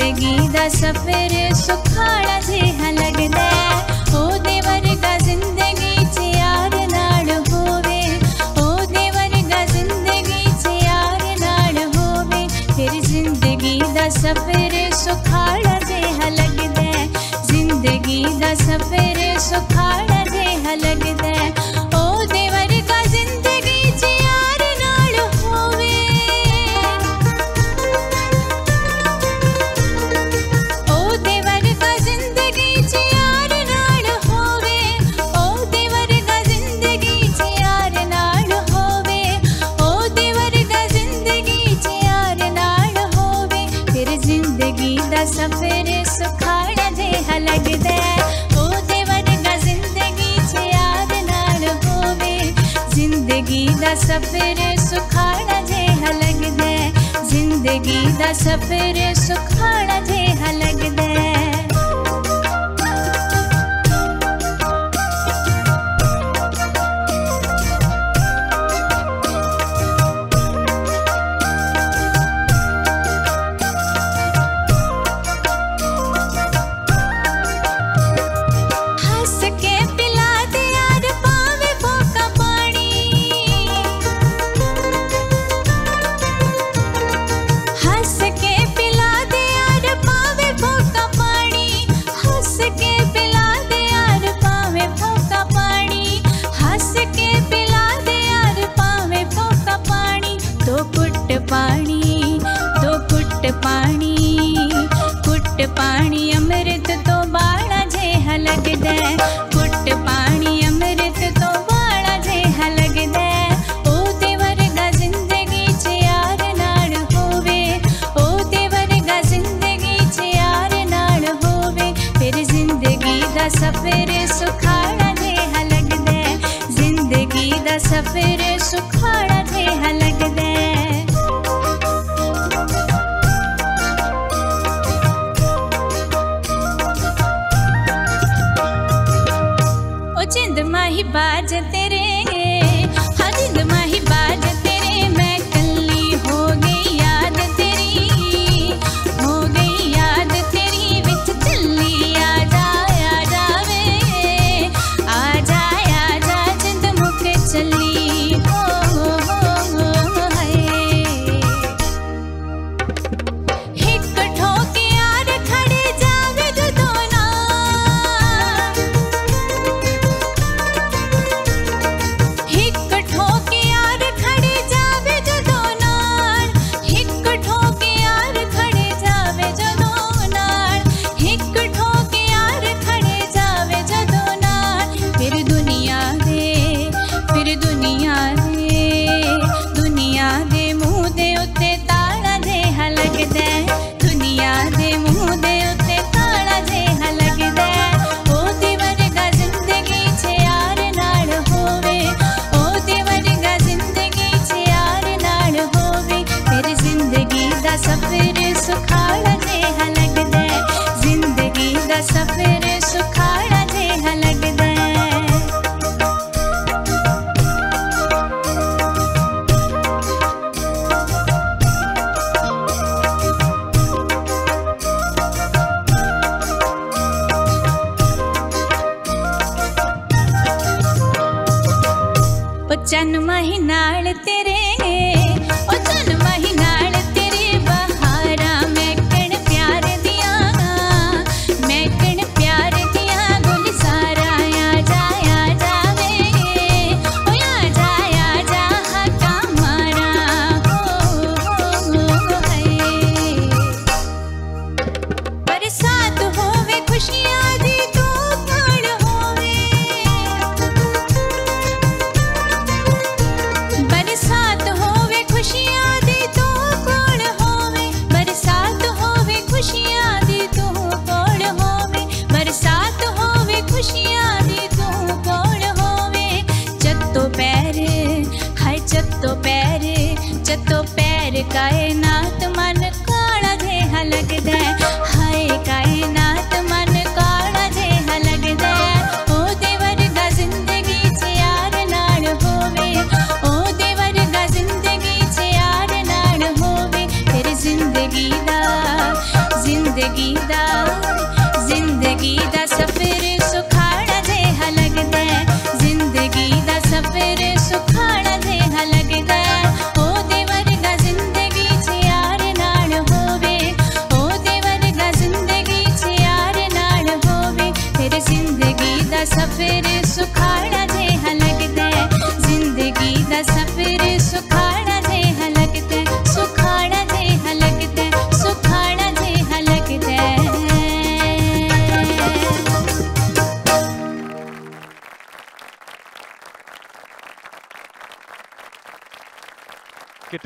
ਜ਼ਿੰਦਗੀ ਦਾ ਸਫ਼ਰ ਸੁਖਾੜਾ ਜਿਹਾ ਲੱਗਦਾ ਹੈ। ਉਹਦੇ ਵਰਗਾ ਜ਼ਿੰਦਗੀ 'ਚ ਯਾਰ ਨਾਲ ਹੋਵੇ। ਉਹਦੇ ਵਰਗਾ ਜ਼ਿੰਦਗੀ 'ਚ ਯਾਰ ਨਾਲ ਹੋਵੇ। ਫਿਰ ਜ਼ਿੰਦਗੀ ਦਾ ਸਫ਼ਰ ਸੁਖਾੜਾ ਜਿਹਾ ਲੱਗਦਾ ਜ਼ਿੰਦਗੀ ਦਾ ਸਫ਼ਰ ਸੁਖ صبر سکاڻي ها لڳند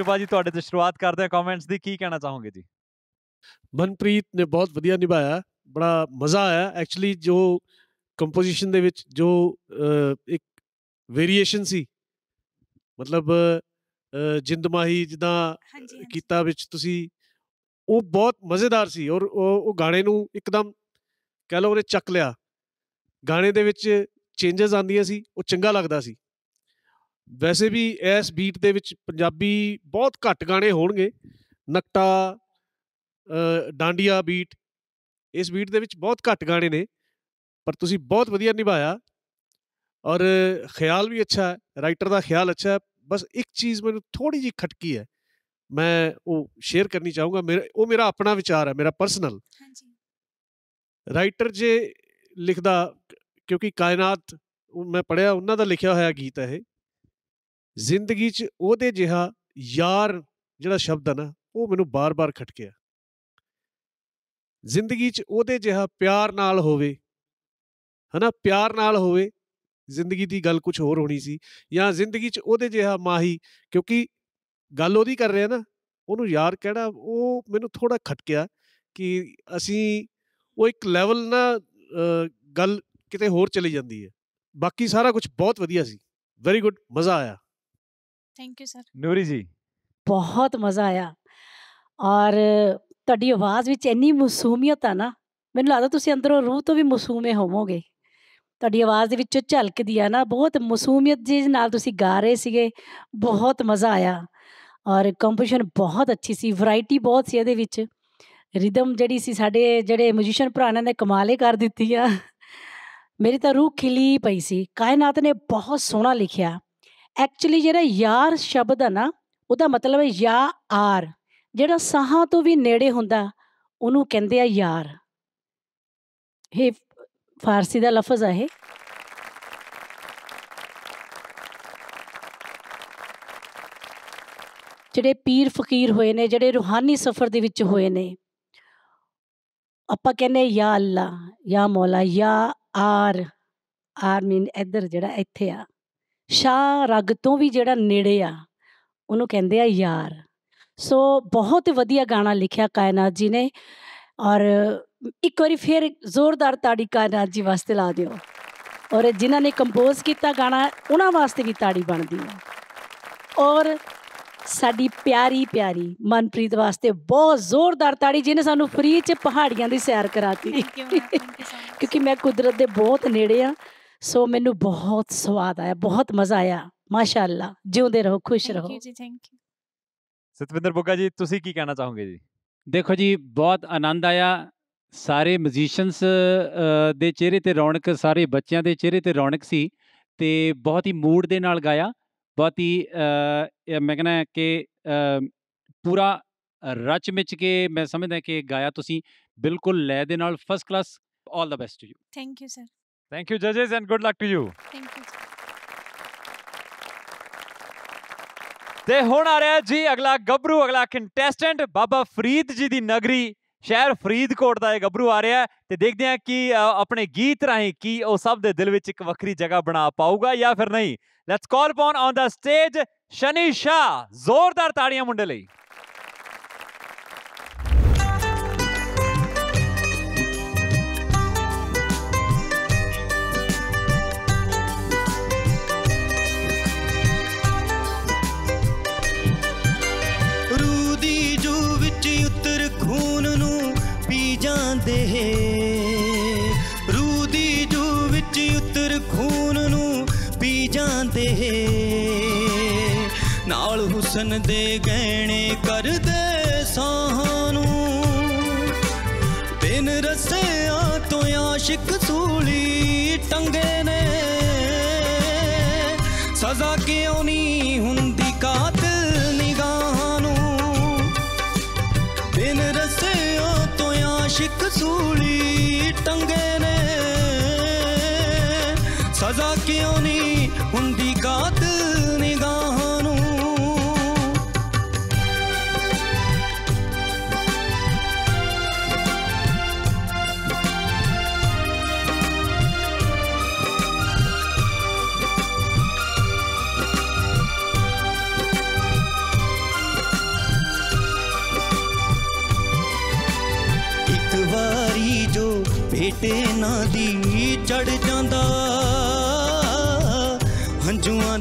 ਕਿੱਟੂ ਬਾਜੀ ਤੁਹਾਡੇ ਤੋਂ ਸ਼ੁਰੂਆਤ ਕਰਦੇ ਹਾਂ ਕਮੈਂਟਸ ਦੀ। ਕੀ ਕਹਿਣਾ ਚਾਹੋਗੇ ਜੀ? ਮਨਪ੍ਰੀਤ ਨੇ ਬਹੁਤ ਵਧੀਆ ਨਿਭਾਇਆ। ਬੜਾ ਮਜ਼ਾ ਆਇਆ। ਐਕਚੁਅਲੀ ਜੋ ਕੰਪੋਜੀਸ਼ਨ ਦੇ ਵਿੱਚ ਜੋ ਇੱਕ ਵੇਰੀਏਸ਼ਨ ਸੀ ਮਤਲਬ ਅ, ਜਿੰਦ ਕੀਤਾ ਵਿੱਚ ਤੁਸੀਂ ਉਹ ਬਹੁਤ ਮਜ਼ੇਦਾਰ ਸੀ। ਔਰ ਉਹ ਉਹ ਗਾਣੇ ਨੂੰ ਇੱਕਦਮ ਕਹਿ ਲਓ ਉਹਨੇ ਚੱਕ ਲਿਆ। ਗਾਣੇ ਦੇ ਵਿੱਚ ਚੇਂਜਸ ਆਉਂਦੀਆਂ ਸੀ ਉਹ ਚੰਗਾ ਲੱਗਦਾ ਸੀ। ਵੈਸੇ ਵੀ ਇਸ ਬੀਟ ਦੇ ਵਿੱਚ ਪੰਜਾਬੀ ਬਹੁਤ ਘੱਟ ਗਾਣੇ ਹੋਣਗੇ। ਨਕਟਾ ਡਾਂਡੀਆ ਬੀਟ ਇਸ ਬੀਟ ਦੇ ਵਿੱਚ ਬਹੁਤ ਘੱਟ ਗਾਣੇ ਨੇ ਪਰ ਤੁਸੀਂ ਬਹੁਤ ਵਧੀਆ ਨਿਭਾਇਆ। ਔਰ ਖਿਆਲ ਵੀ ਅੱਛਾ ਹੈ ਰਾਈਟਰ ਦਾ ਖਿਆਲ ਅੱਛਾ ਹੈ ਬਸ ਇੱਕ ਚੀਜ਼ ਮੈਨੂੰ ਥੋੜੀ ਜਿਹੀ ਖਟਕੀ ਹੈ। ਮੈਂ ਉਹ ਸ਼ੇਅਰ ਕਰਨੀ ਚਾਹੂੰਗਾ ਮੇਰਾ ਉਹ ਮੇਰਾ ਆਪਣਾ ਵਿਚਾਰ ਹੈ ਮੇਰਾ ਪਰਸਨਲ ਹਾਂਜੀ। ਰਾਈਟਰ ਜੇ ਲਿਖਦਾ ਕਿਉਂਕਿ ਕਾਇਨਾਤ ਮੈਂ ਪੜਿਆ ਉਹਨਾਂ ਦਾ ਲਿਖਿਆ ਹੋਇਆ ਗੀਤ ਹੈ ਇਹ। ਜ਼ਿੰਦਗੀ 'ਚ ਉਹਦੇ ਜਿਹਾ ਯਾਰ ਜਿਹੜਾ ਸ਼ਬਦ ਹੈ ਨਾ, ਉਹ ਮੈਨੂੰ ਬਾਰ-ਬਾਰ ਖਟਕਿਆ। ਜ਼ਿੰਦਗੀ 'ਚ ਉਹਦੇ ਜਿਹਾ ਪਿਆਰ ਨਾਲ ਹੋਵੇ, ਹਨਾ? ਪਿਆਰ ਨਾਲ ਹੋਵੇ, ਜ਼ਿੰਦਗੀ ਦੀ ਗੱਲ ਕੁਝ ਹੋਰ ਹੋਣੀ ਸੀ ਜਾਂ ਜ਼ਿੰਦਗੀ 'ਚ ਉਹਦੇ ਜਿਹਾ ਮਾਹੀ, ਕਿਉਂਕਿ ਗੱਲ ਉਹਦੀ ਕਰ ਰਿਹਾ ਨਾ, ਉਹਨੂੰ ਯਾਰ ਕਿਹੜਾ, ਉਹ ਮੈਨੂੰ ਥੋੜਾ ਖਟਕਿਆ ਕਿ ਅਸੀਂ, ਉਹ ਇੱਕ ਲੈਵਲ ਨਾ ਗੱਲ ਕਿਤੇ ਹੋਰ ਚਲੀ ਜਾਂਦੀ ਹੈ। ਬਾਕੀ ਸਾਰਾ ਕੁਝ ਬਹੁਤ ਵਧੀਆ ਸੀ। ਵੈਰੀ ਗੁੱਡ ਮਜ਼ਾ ਆਇਆ। ਥੈਂਕ ਯੂ ਸਰ ਨੂਰੀ ਜੀ। ਬਹੁਤ ਮਜ਼ਾ ਆਇਆ। ਔਰ ਤੁਹਾਡੀ ਆਵਾਜ਼ ਵਿੱਚ ਇੰਨੀ ਮਾਸੂਮੀਅਤ ਆ ਨਾ ਮੈਨੂੰ ਲੱਗਦਾ ਤੁਸੀਂ ਅੰਦਰੋਂ ਰੂਹ ਤੋਂ ਵੀ ਮਾਸੂਮੇ ਹੋਵੋਗੇ। ਤੁਹਾਡੀ ਆਵਾਜ਼ ਦੇ ਵਿੱਚੋਂ ਝਲਕਦੀ ਆ ਨਾ ਬਹੁਤ ਮਾਸੂਮੀਅਤ ਜੀ ਨਾਲ ਤੁਸੀਂ ਗਾ ਰਹੇ ਸੀਗੇ ਬਹੁਤ ਮਜ਼ਾ ਆਇਆ। ਔਰ ਕੰਪੋਜੀਸ਼ਨ ਬਹੁਤ ਅੱਛੀ ਸੀ ਵੈਰਾਈਟੀ ਬਹੁਤ ਸੀ ਇਹਦੇ ਵਿੱਚ। ਰਿਦਮ ਜਿਹੜੀ ਸੀ ਸਾਡੇ ਜਿਹੜੇ ਮਿਊਜ਼ੀਸ਼ੀਅਨ ਭਰਾਵਾਂ ਨੇ ਕਮਾਲੇ ਕਰ ਦਿੱਤੀ ਆ। ਮੇਰੀ ਤਾਂ ਰੂਹ ਖਿਲੀ ਪਈ ਸੀ। ਕਾਇਨਾਤ ਨੇ ਬਹੁਤ ਸੋਹਣਾ ਲਿਖਿਆ। ਐਕਚੁਅਲੀ ਜਿਹੜਾ ਯਾਰ ਸ਼ਬਦ ਆ ਨਾ, ਉਹਦਾ ਮਤਲਬ ਹੈ ਯਾ ਆਰ। ਜਿਹੜਾ ਸਾਹਾਂ ਤੋਂ ਵੀ ਨੇੜੇ ਹੁੰਦਾ, ਉਹਨੂੰ ਕਹਿੰਦੇ ਆ ਯਾਰ। ਇਹ ਫਾਰਸੀ ਦਾ ਲਫ਼ਜ਼ ਹੈ ਇਹ। ਜਿਹੜੇ ਪੀਰ ਫਕੀਰ ਹੋਏ ਨੇ, ਜਿਹੜੇ ਰੂਹਾਨੀ ਸਫ਼ਰ ਦੇ ਵਿੱਚ ਹੋਏ ਨੇ, ਆਪਾਂ ਕਹਿੰਦੇ ਯਾ ਅੱਲਾ, ਯਾ ਮੌਲਾ, ਯਾ ਆਰ। ਆਰ ਮੀਨ ਇੱਧਰ ਜਿਹੜਾ ਇੱਥੇ ਆ। ਸ਼ਾ ਰਗ ਤੋਂ ਵੀ ਜਿਹੜਾ ਨੇੜੇ ਆ ਉਹਨੂੰ ਕਹਿੰਦੇ ਆ ਯਾਰ। ਸੋ ਬਹੁਤ ਵਧੀਆ ਗਾਣਾ ਲਿਖਿਆ ਕਾਇਨਾਤ ਜੀ ਨੇ ਔਰ ਇੱਕ ਵਾਰੀ ਫਿਰ ਜ਼ੋਰਦਾਰ ਤਾੜੀ ਕਾਇਨਾਤ ਜੀ ਵਾਸਤੇ ਲਾ ਦਿਓ। ਔਰ ਜਿਨ੍ਹਾਂ ਨੇ ਕੰਪੋਜ਼ ਕੀਤਾ ਗਾਣਾ ਉਹਨਾਂ ਵਾਸਤੇ ਵੀ ਤਾੜੀ ਬਣਦੀ ਹੈ ਔਰ ਸਾਡੀ ਪਿਆਰੀ ਪਿਆਰੀ ਮਨਪ੍ਰੀਤ ਵਾਸਤੇ ਬਹੁਤ ਜ਼ੋਰਦਾਰ ਤਾੜੀ ਜਿਹਨੇ ਸਾਨੂੰ ਫ੍ਰੀ ਚ ਪਹਾੜੀਆਂ ਦੀ ਸੈਰ ਕਰਾਤੀ। ਕਿਉਂਕਿ ਮੈਂ ਕੁਦਰਤ ਦੇ ਬਹੁਤ ਨੇੜੇ ਆ ਸੋ ਮੈਨੂੰ ਬਹੁਤ ਸਵਾਦ ਆਇਆ ਬਹੁਤ ਮਜ਼ਾ ਆਇਆ ਮਾਸ਼ਾਅੱਲਾ ਜਿਉਂਦੇ ਰਹੋ ਖੁਸ਼ ਥੈਂਕ ਰਹੋ। ਯੂ ਜੀ ਥੈਂਕ ਯੂ ਸਤਵਿੰਦਰ ਬੁੱਗਾ ਜੀ ਤੁਸੀਂ ਕੀ ਕਹਿਣਾ ਚਾਹੋਗੇ ਜੀ? ਦੇਖੋ ਜੀ ਬਹੁਤ ਆਨੰਦ ਆਇਆ ਸਾਰੇ ਮਿਊਜ਼ੀਸ਼ੀਅਨਸ ਦੇ ਚਿਹਰੇ ਤੇ ਰੌਣਕ ਸਾਰੇ ਬੱਚਿਆਂ ਦੇ ਚਿਹਰੇ ਤੇ ਰੌਣਕ ਸੀ ਤੇ ਬਹੁਤ ਹੀ ਮੂਡ ਦੇ ਨਾਲ ਗਾਇਆ ਬਹੁਤ ਹੀ ਮੈਂ ਕਹਿੰਦਾ ਕਿ ਪੂਰਾ ਰਚ ਮਿਚ ਕੇ ਮੈਂ ਸਮਝਦਾ ਕਿ ਗਾਇਆ ਤੁਸੀਂ ਬਿਲਕੁਲ ਲੈ ਦੇ ਨਾਲ first class 올 the best to you thank you sir thank you ਜਜਸ and good luck to you thank you ਤੇ ਹੁਣ ਆ ਰਿਹਾ ਜੀ ਅਗਲਾ ਗੱਭਰੂ ਅਗਲਾ ਕੰਟੈਸਟੈਂਟ ਬਾਬਾ ਫਰੀਦ ਜੀ ਦੀ ਨਗਰੀ ਸ਼ਹਿਰ ਫਰੀਦਕੋਟ ਦਾ ਇਹ ਗੱਭਰੂ ਆ ਰਿਹਾ ਤੇ ਦੇਖਦੇ ਹਾਂ ਕਿ ਆਪਣੇ ਗੀਤ ਰਾਹੀਂ ਕੀ ਉਹ ਸਭ ਦੇ ਦਿਲ ਵਿੱਚ ਇੱਕ ਵੱਖਰੀ ਜਗ੍ਹਾ ਬਣਾ ਪਾਊਗਾ ਜਾਂ ਫਿਰ ਨਹੀਂ। Let's call upon on the stage ਸ਼ਨੀ ਸ਼ਾ ਜ਼ੋਰਦਾਰ ਤਾੜੀਆਂ ਮੁੰਡੇ ਲਈ। ਹੁਸਨ ਦੇ ਗਹਿਣੇ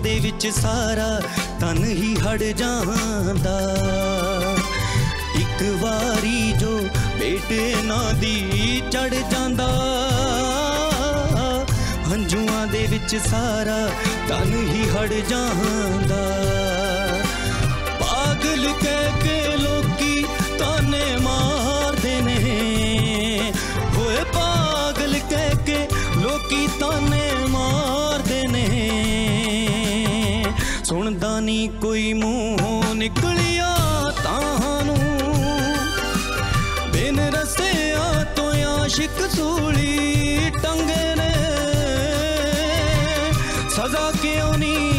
ਦੇ ਵਿੱਚ ਸਾਰਾ ਤਨ ਹੀ ਹੜ ਜਾਂਦਾ। ਇੱਕ ਵਾਰੀ ਜੋ ਬੇਟੇ ਨਾਂ ਦੀ ਚੜ ਜਾਂਦਾ, ਹੰਝੂਆਂ ਦੇ ਵਿੱਚ ਸਾਰਾ ਤਨ ਹੀ ਹੜ ਜਾਂਦਾ। ਕੋਈ ਮੂੰਹੋਂ ਨਿਕਲਿਆ ਤਾਨੂੰ ਬਿਨ ਰਸਿਆਂ ਤੋਂ ਆਸ਼ਿਕ ਸੂਲੀ ਟੰਗੇ ਨੇ। ਸਜ਼ਾ ਕਿਉਂ ਨਹੀਂ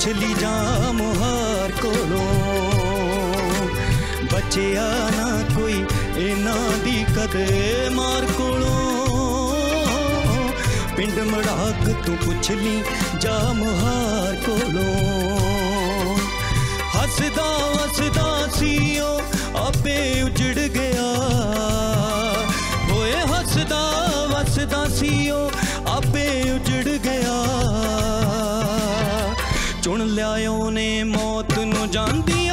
ਪੁੱਛ ਲਈ ਜਾ ਮੁਹਾਰ ਕੋਲੋਂ ਬਚਿਆ ਨਾ ਕੋਈ, ਇਹਨਾਂ ਦੀ ਕਦੇ ਮਾਰ ਕੋਲੋਂ। ਪਿੰਡ ਮੜਾਕ ਤੂੰ ਪੁੱਛ ਲਈ ਜਾ ਮੁਹਾਰ ਕੋਲੋਂ। ਹੱਸਦਾ ਵਸਦਾ ਸੀ ਉਹ ਆਪੇ ਉਜੜ ਗਿਆ। ਹੋਏ ਹੱਸਦਾ ਵਸਦਾ ਸੀ ਉਹ ਚੁਣ ਲਿਆ ਉਹਨੇ ਮੌਤ ਨੂੰ ਜਾਂਦੀ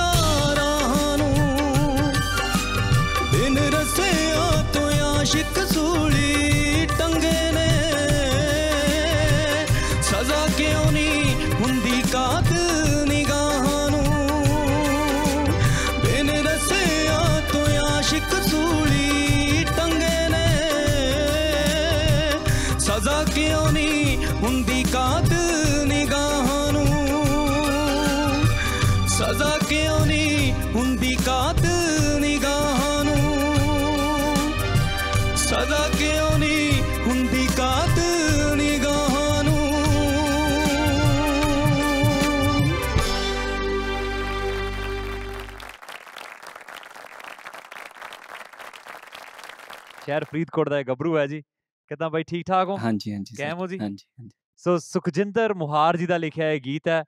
ਸ਼ਹਿਰ ਫਰੀਦਕੋਟ ਦਾ ਇਹ ਗੱਭਰੂ ਹੈ ਜੀ। ਕਿਦਾਂ ਬਾਈ ਠੀਕ ਠਾਕ ਹੋ? ਹਾਂਜੀ ਹਾਂਜੀ ਕਾਇਮ ਹੋ ਜੀ? ਹਾਂਜੀ ਹਾਂਜੀ। ਸੋ ਸੁਖਜਿੰਦਰ ਮੁਹਾਰ ਜੀ ਦਾ ਲਿਖਿਆ ਇਹ ਗੀਤ ਹੈ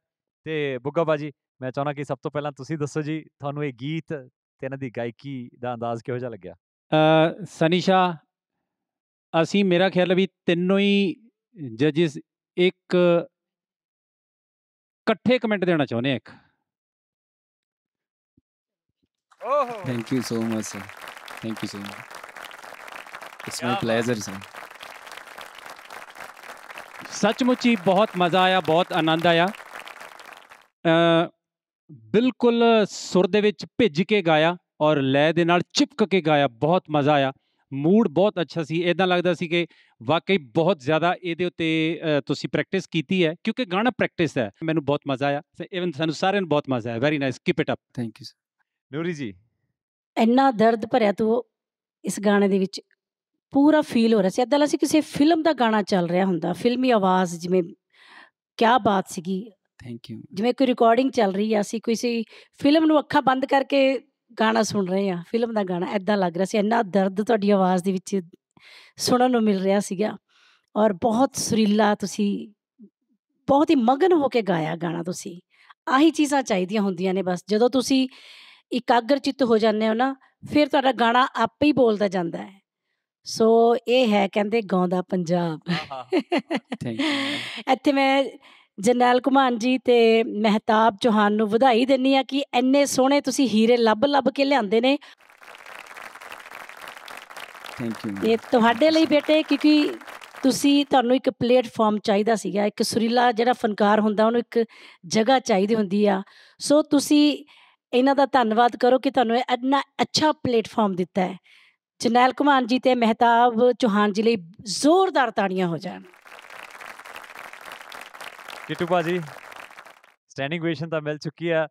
ਤੇ ਬੁੱਗਾ ਬਾਜੀ ਮੈਂ ਚਾਹਣਾ ਕਿ ਸਭ ਤੋਂ ਪਹਿਲਾਂ ਤੁਸੀਂ ਦੱਸੋ ਜੀ ਤੁਹਾਨੂੰ ਇਹ ਗੀਤ ਤੇ ਇਹਨਾਂ ਦੀ ਗਾਇਕੀ ਦਾ ਅੰਦਾਜ਼ ਕਿਹੋ ਜਿਹਾ ਲੱਗਿਆ? ਅ, ਸਨੀਸ਼ਾ ਅਸੀਂ ਮੇਰਾ ਖਿਆਲ ਵੀ ਤਿੰਨੋਂ ਹੀ ਜੱਜਿਸ ਇੱਕ ਇਕੱਠੇ ਕਮੈਂਟ ਦੇਣਾ ਚਾਹੁੰਦੇ ਆ ਇੱਕ। ਓਹੋ! Thank you so much sir. Thank you so much. It's my pleasure sir ਸੱਚਮੁੱਚ ਹੀ ਬਹੁਤ ਮਜ਼ਾ ਆਇਆ ਬਹੁਤ ਆਨੰਦ ਆਇਆ ਅ, ਬਿਲਕੁਲ ਸੁਰ ਦੇ ਵਿੱਚ ਭਿੱਜ ਕੇ ਗਾਇਆ ਔਰ ਲੈਅ ਦੇ ਨਾਲ ਚਿਪਕ ਕੇ ਗਾਇਆ ਬਹੁਤ ਮਜ਼ਾ ਆਇਆ ਮੂਡ ਬਹੁਤ ਅੱਛਾ ਸੀ ਇਦਾਂ ਲੱਗਦਾ ਸੀ ਕਿ ਵਾਕਈ ਬਹੁਤ ਜ਼ਿਆਦਾ ਇਹਦੇ ਉੱਤੇ ਤੁਸੀਂ ਪ੍ਰੈਕਟਿਸ ਕੀਤੀ ਹੈ ਕਿਉਂਕਿ ਗਾਣਾ ਪ੍ਰੈਕਟਿਸ ਹੈ ਮੈਨੂੰ ਬਹੁਤ ਮਜ਼ਾ ਆਇਆ ਇਵਨ ਸਾਨੂੰ ਸਾਰਿਆਂ ਨੂੰ ਬਹੁਤ ਮਜ਼ਾ ਆਇਆ very nice keep it up thank you sir Nuri ji ਇੰਨਾ ਦਰਦ ਭਰਿਆ ਤੂੰ ਇਸ ਗਾਣੇ ਦੇ ਵਿੱਚ ਪੂਰਾ ਫੀਲ ਹੋ ਰਿਹਾ ਸੀ। ਏਦਾਂ ਲੱਗ ਸੀ ਕਿਸੇ ਫਿਲਮ ਦਾ ਗਾਣਾ ਚੱਲ ਰਿਹਾ ਹੁੰਦਾ। ਫਿਲਮੀ ਆਵਾਜ਼ ਜਿਵੇਂ ਕਿਆ ਬਾਤ ਸੀਗੀ। ਥੈਂਕ ਯੂ ਜਿਵੇਂ ਕੋਈ ਰਿਕਾਰਡਿੰਗ ਚੱਲ ਰਹੀ ਆ ਅਸੀਂ ਕਿਸੇ ਫਿਲਮ ਨੂੰ ਅੱਖਾਂ ਬੰਦ ਕਰਕੇ ਗਾਣਾ ਸੁਣ ਰਹੇ ਆ ਫਿਲਮ ਦਾ ਗਾਣਾ। ਐਦਾਂ ਲੱਗ ਰਿਹਾ ਸੀ। ਇੰਨਾ ਦਰਦ ਤੁਹਾਡੀ ਆਵਾਜ਼ ਦੇ ਵਿੱਚ ਸੁਣਨ ਨੂੰ ਮਿਲ ਰਿਹਾ ਸੀਗਾ। ਔਰ ਬਹੁਤ ਸੁਰੀਲਾ ਤੁਸੀਂ ਬਹੁਤ ਹੀ ਮਗਨ ਹੋ ਕੇ ਗਾਇਆ ਗਾਣਾ ਤੁਸੀਂ। ਆਹੀ ਚੀਜ਼ਾਂ ਚਾਹੀਦੀਆਂ ਹੁੰਦੀਆਂ ਨੇ ਬਸ। ਜਦੋਂ ਤੁਸੀਂ ਇਕਾਗਰ ਚਿੱਤ ਹੋ ਜਾਂਦੇ ਹੋ ਨਾ ਫਿਰ ਤੁਹਾਡਾ ਗਾਣਾ ਆਪੇ ਹੀ ਬੋਲਦਾ ਜਾਂਦਾ ਹੈ। ਸੋ ਇਹ ਹੈ ਕਹਿੰਦੇ ਗਾਉਂਦਾ ਪੰਜਾਬ। ਥੈਂਕ ਯੂ ਇੱਥੇ ਮੈਂ ਜਰਨੈਲ ਘੁਮਾਨ ਜੀ ਤੇ ਮਹਿਤਾਬ ਚੌਹਾਨ ਨੂੰ ਵਧਾਈ ਦਿੰਨੀ ਆ ਕਿ ਇੰਨੇ ਸੋਹਣੇ ਤੁਸੀਂ ਹੀਰੇ ਲੱਭ ਲੱਭ ਕੇ ਲਿਆਂਦੇ ਨੇ। ਥੈਂਕ ਯੂ ਇਹ ਤੁਹਾਡੇ ਲਈ ਬੇਟੇ ਕਿਉਂਕਿ ਤੁਸੀਂ ਤੁਹਾਨੂੰ ਇੱਕ ਪਲੇਟਫਾਰਮ ਚਾਹੀਦਾ ਸੀਗਾ ਇੱਕ ਸੁਰੀਲਾ ਜਿਹੜਾ ਫਨਕਾਰ ਹੁੰਦਾ ਉਹਨੂੰ ਇੱਕ ਜਗ੍ਹਾ ਚਾਹੀਦੀ ਹੁੰਦੀ ਆ। ਸੋ ਤੁਸੀਂ ਇਹਨਾਂ ਦਾ ਧੰਨਵਾਦ ਕਰੋ ਕਿ ਤੁਹਾਨੂੰ ਇਹ ਇੰਨਾ ਅੱਛਾ ਪਲੇਟਫਾਰਮ ਦਿੱਤਾ ਹੈ। ਜਰਨੈਲ ਘੁਮਾਨ ਜੀ ਤੇ ਮਹਿਤਾਬ ਚੌਹਾਨ ਜੀ ਲਈ ਜ਼ੋਰਦਾਰ ਤਾੜੀਆਂ ਹੋ ਜਾਣ। ਕਿਟੂ ਬਾਜੀ ਸਟੈਂਡਿੰਗ ਓਵੇਸ਼ਨ ਤਾਂ ਮਿਲ ਚੁੱਕੀ ਆ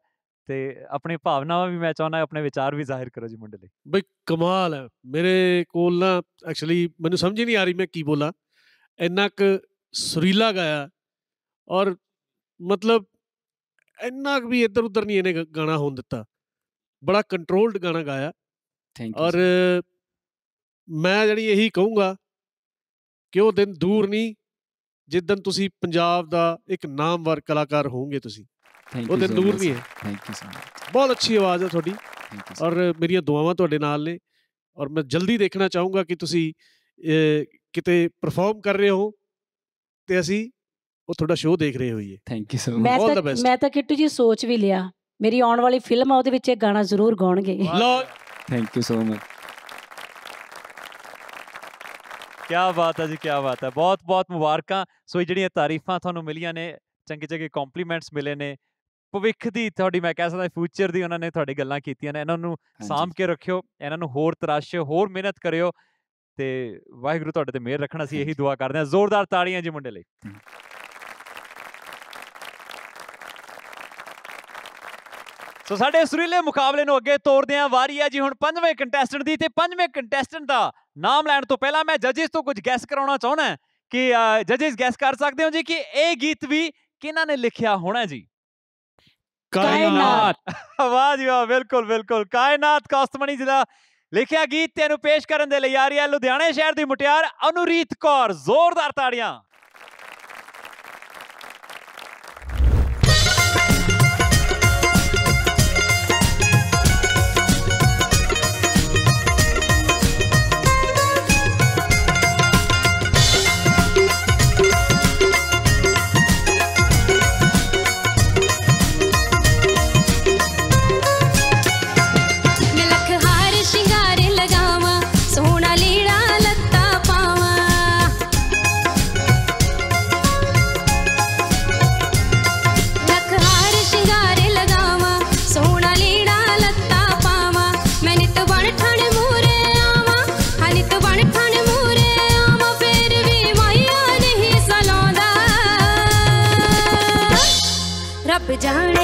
ਤੇ ਆਪਣੀ ਭਾਵਨਾਵਾਂ ਵੀ ਮੈਂ ਚਾਹੁੰਦਾ ਆਪਣੇ ਵਿਚਾਰ ਵੀ ਜ਼ਾਹਿਰ ਕਰੋ ਜੀ ਮੁੰਡੇ ਲਈ। ਬਈ ਕਮਾਲ ਹੈ। ਮੇਰੇ ਕੋਲ ਨਾ ਐਕਚੁਅਲੀ ਮੈਨੂੰ ਸਮਝ ਹੀ ਨਹੀਂ ਆ ਰਹੀ ਮੈਂ ਕੀ ਬੋਲਾਂ। ਇੰਨਾ ਕੁ ਸੁਰੀਲਾ ਗਾਇਆ ਔਰ ਮਤਲਬ ਇੰਨਾ ਕੁ ਵੀ ਇੱਧਰ ਉੱਧਰ ਨਹੀਂ ਇਹਨੇ ਗਾਣਾ ਹੋਣ ਦਿੱਤਾ। ਬੜਾ ਕੰਟਰੋਲਡ ਗਾਣਾ ਗਾਇਆ। ਥੈਂਕ ਯੂ ਔਰ ਮੈਂ ਜਿਹੜੀ ਇਹੀ ਕਹੂੰਗਾ ਕਿ ਉਹ ਦਿਨ ਦੂਰ ਨਹੀਂ ਜਿੱਦਨ ਤੁਸੀਂ ਪੰਜਾਬ ਦਾ ਇੱਕ ਨਾਮਵਰ ਕਲਾਕਾਰ ਹੋਵੋਗੇ ਤੁਸੀਂ। ਥੈਂਕ ਉਹ ਦਿਨ ਦੂਰ ਨਹੀਂ ਹੈ। ਥੈਂਕ ਯੂ ਸੋ ਮਚ ਬਹੁਤ ਅੱਛੀ ਆਵਾਜ਼ ਹੈ ਤੁਹਾਡੀ ਔਰ ਮੇਰੀਆਂ ਦੁਆਵਾਂ ਤੁਹਾਡੇ ਨਾਲ ਨੇ ਔਰ ਮੈਂ ਜਲਦੀ ਦੇਖਣਾ ਚਾਹੂੰਗਾ ਕਿ ਤੁਸੀਂ ਕਿਤੇ ਪਰਫਾਰਮ ਕਰ ਰਹੇ ਹੋ ਤੇ ਅਸੀਂ ਉਹ ਤੁਹਾਡਾ ਸ਼ੋਅ ਦੇਖ ਰਹੇ ਹੋਈਏ। ਥੈਂਕ ਯੂ ਸੋ ਮੈਂ All the ਤਾਂ best. ਮੈਂ ਤਾਂ ਕਿੱਟੂ ਜੀ ਸੋਚ ਵੀ ਲਿਆ ਮੇਰੀ ਆਉਣ ਵਾਲੀ ਫਿਲਮ ਆ ਉਹਦੇ ਵਿੱਚ ਇਹ ਗਾਣਾ ਜ਼ਰੂਰ ਗਾਉਣਗੇ। ਲਓ। ਥੈਂਕ ਯੂ ਸੋ ਮਚ ਕੀ ਬਾਤ ਹੈ ਜੀ ਕੀ ਬਾਤ ਹੈ। ਬਹੁਤ ਬਹੁਤ ਮੁਬਾਰਕਾਂ। ਸੋ ਇਹ ਜਿਹੜੀਆਂ ਤਾਰੀਫਾਂ ਤੁਹਾਨੂੰ ਮਿਲੀਆਂ ਨੇ ਚੰਗੇ ਚੰਗੇ ਕੰਪਲੀਮੈਂਟਸ ਮਿਲੇ ਨੇ ਭਵਿੱਖ ਦੀ ਤੁਹਾਡੀ ਮੈਂ ਕਹਿ ਸਕਦਾ ਫਿਊਚਰ ਦੀ ਉਹਨਾਂ ਨੇ ਤੁਹਾਡੀ ਗੱਲਾਂ ਕੀਤੀਆਂ ਨੇ ਇਹਨਾਂ ਨੂੰ ਸਾਂਭ ਕੇ ਰੱਖਿਓ ਇਹਨਾਂ ਨੂੰ ਹੋਰ ਤਰਾਸ਼ਿਓ ਹੋਰ ਮਿਹਨਤ ਕਰਿਓ ਤੇ ਵਾਹਿਗੁਰੂ ਤੁਹਾਡੇ ਤੇ ਮਿਹਰ ਰੱਖਣਾ ਸੀ ਇਹੀ ਦੁਆ ਕਰਦੇ ਹਾਂ। ਜ਼ੋਰਦਾਰ ਤਾੜੀਆਂ ਜੀ ਮੁੰਡੇ ਲਈ। ਸੋ ਸਾਡੇ ਸੁਰੀਲੇ ਮੁਕਾਬਲੇ ਨੂੰ ਅੱਗੇ ਤੋਰਦੇ ਆਂ ਵਾਰੀ ਆ ਜੀ ਹੁਣ ਪੰਜਵੇਂ ਕੰਟੈਸਟੈਂਟ ਦੀ ਤੇ ਪੰਜਵੇਂ ਕੰਟੈਸਟੈਂਟ ਦਾ ਨਾਮ ਲੈਣ ਤੋਂ ਪਹਿਲਾਂ ਮੈਂ ਜੱਜਿਸ ਤੋਂ ਕੁਝ ਗੈਸ ਕਰਾਉਣਾ ਚਾਹੁੰਦਾ ਕਿ ਜੱਜਸ ਗੈਸ ਕਰ ਸਕਦੇ ਹੋ ਜੀ ਕਿ ਇਹ ਗੀਤ ਵੀ ਕਿਹਨਾਂ ਨੇ ਲਿਖਿਆ ਹੋਣਾ ਜੀ? ਕਾਇਨਾਤ। ਵਾਹ ਜੀ ਵਾਹ ਬਿਲਕੁਲ ਬਿਲਕੁਲ। ਕਾਇਨਾਤ ਕਾਸਤਮਣੀ ਜ਼ਿਲ੍ਹਾ ਲਿਖਿਆ ਗੀਤ ਤੈਨੂੰ ਪੇਸ਼ ਕਰਨ ਦੇ ਲਈ ਆ ਰਹੀ ਹੈ ਲੁਧਿਆਣੇ ਸ਼ਹਿਰ ਦੀ ਮੁਟਿਆਰ ਅਨੁਰੀਤ ਕੌਰ। ਜ਼ੋਰਦਾਰ ਤਾੜੀਆਂ। जाने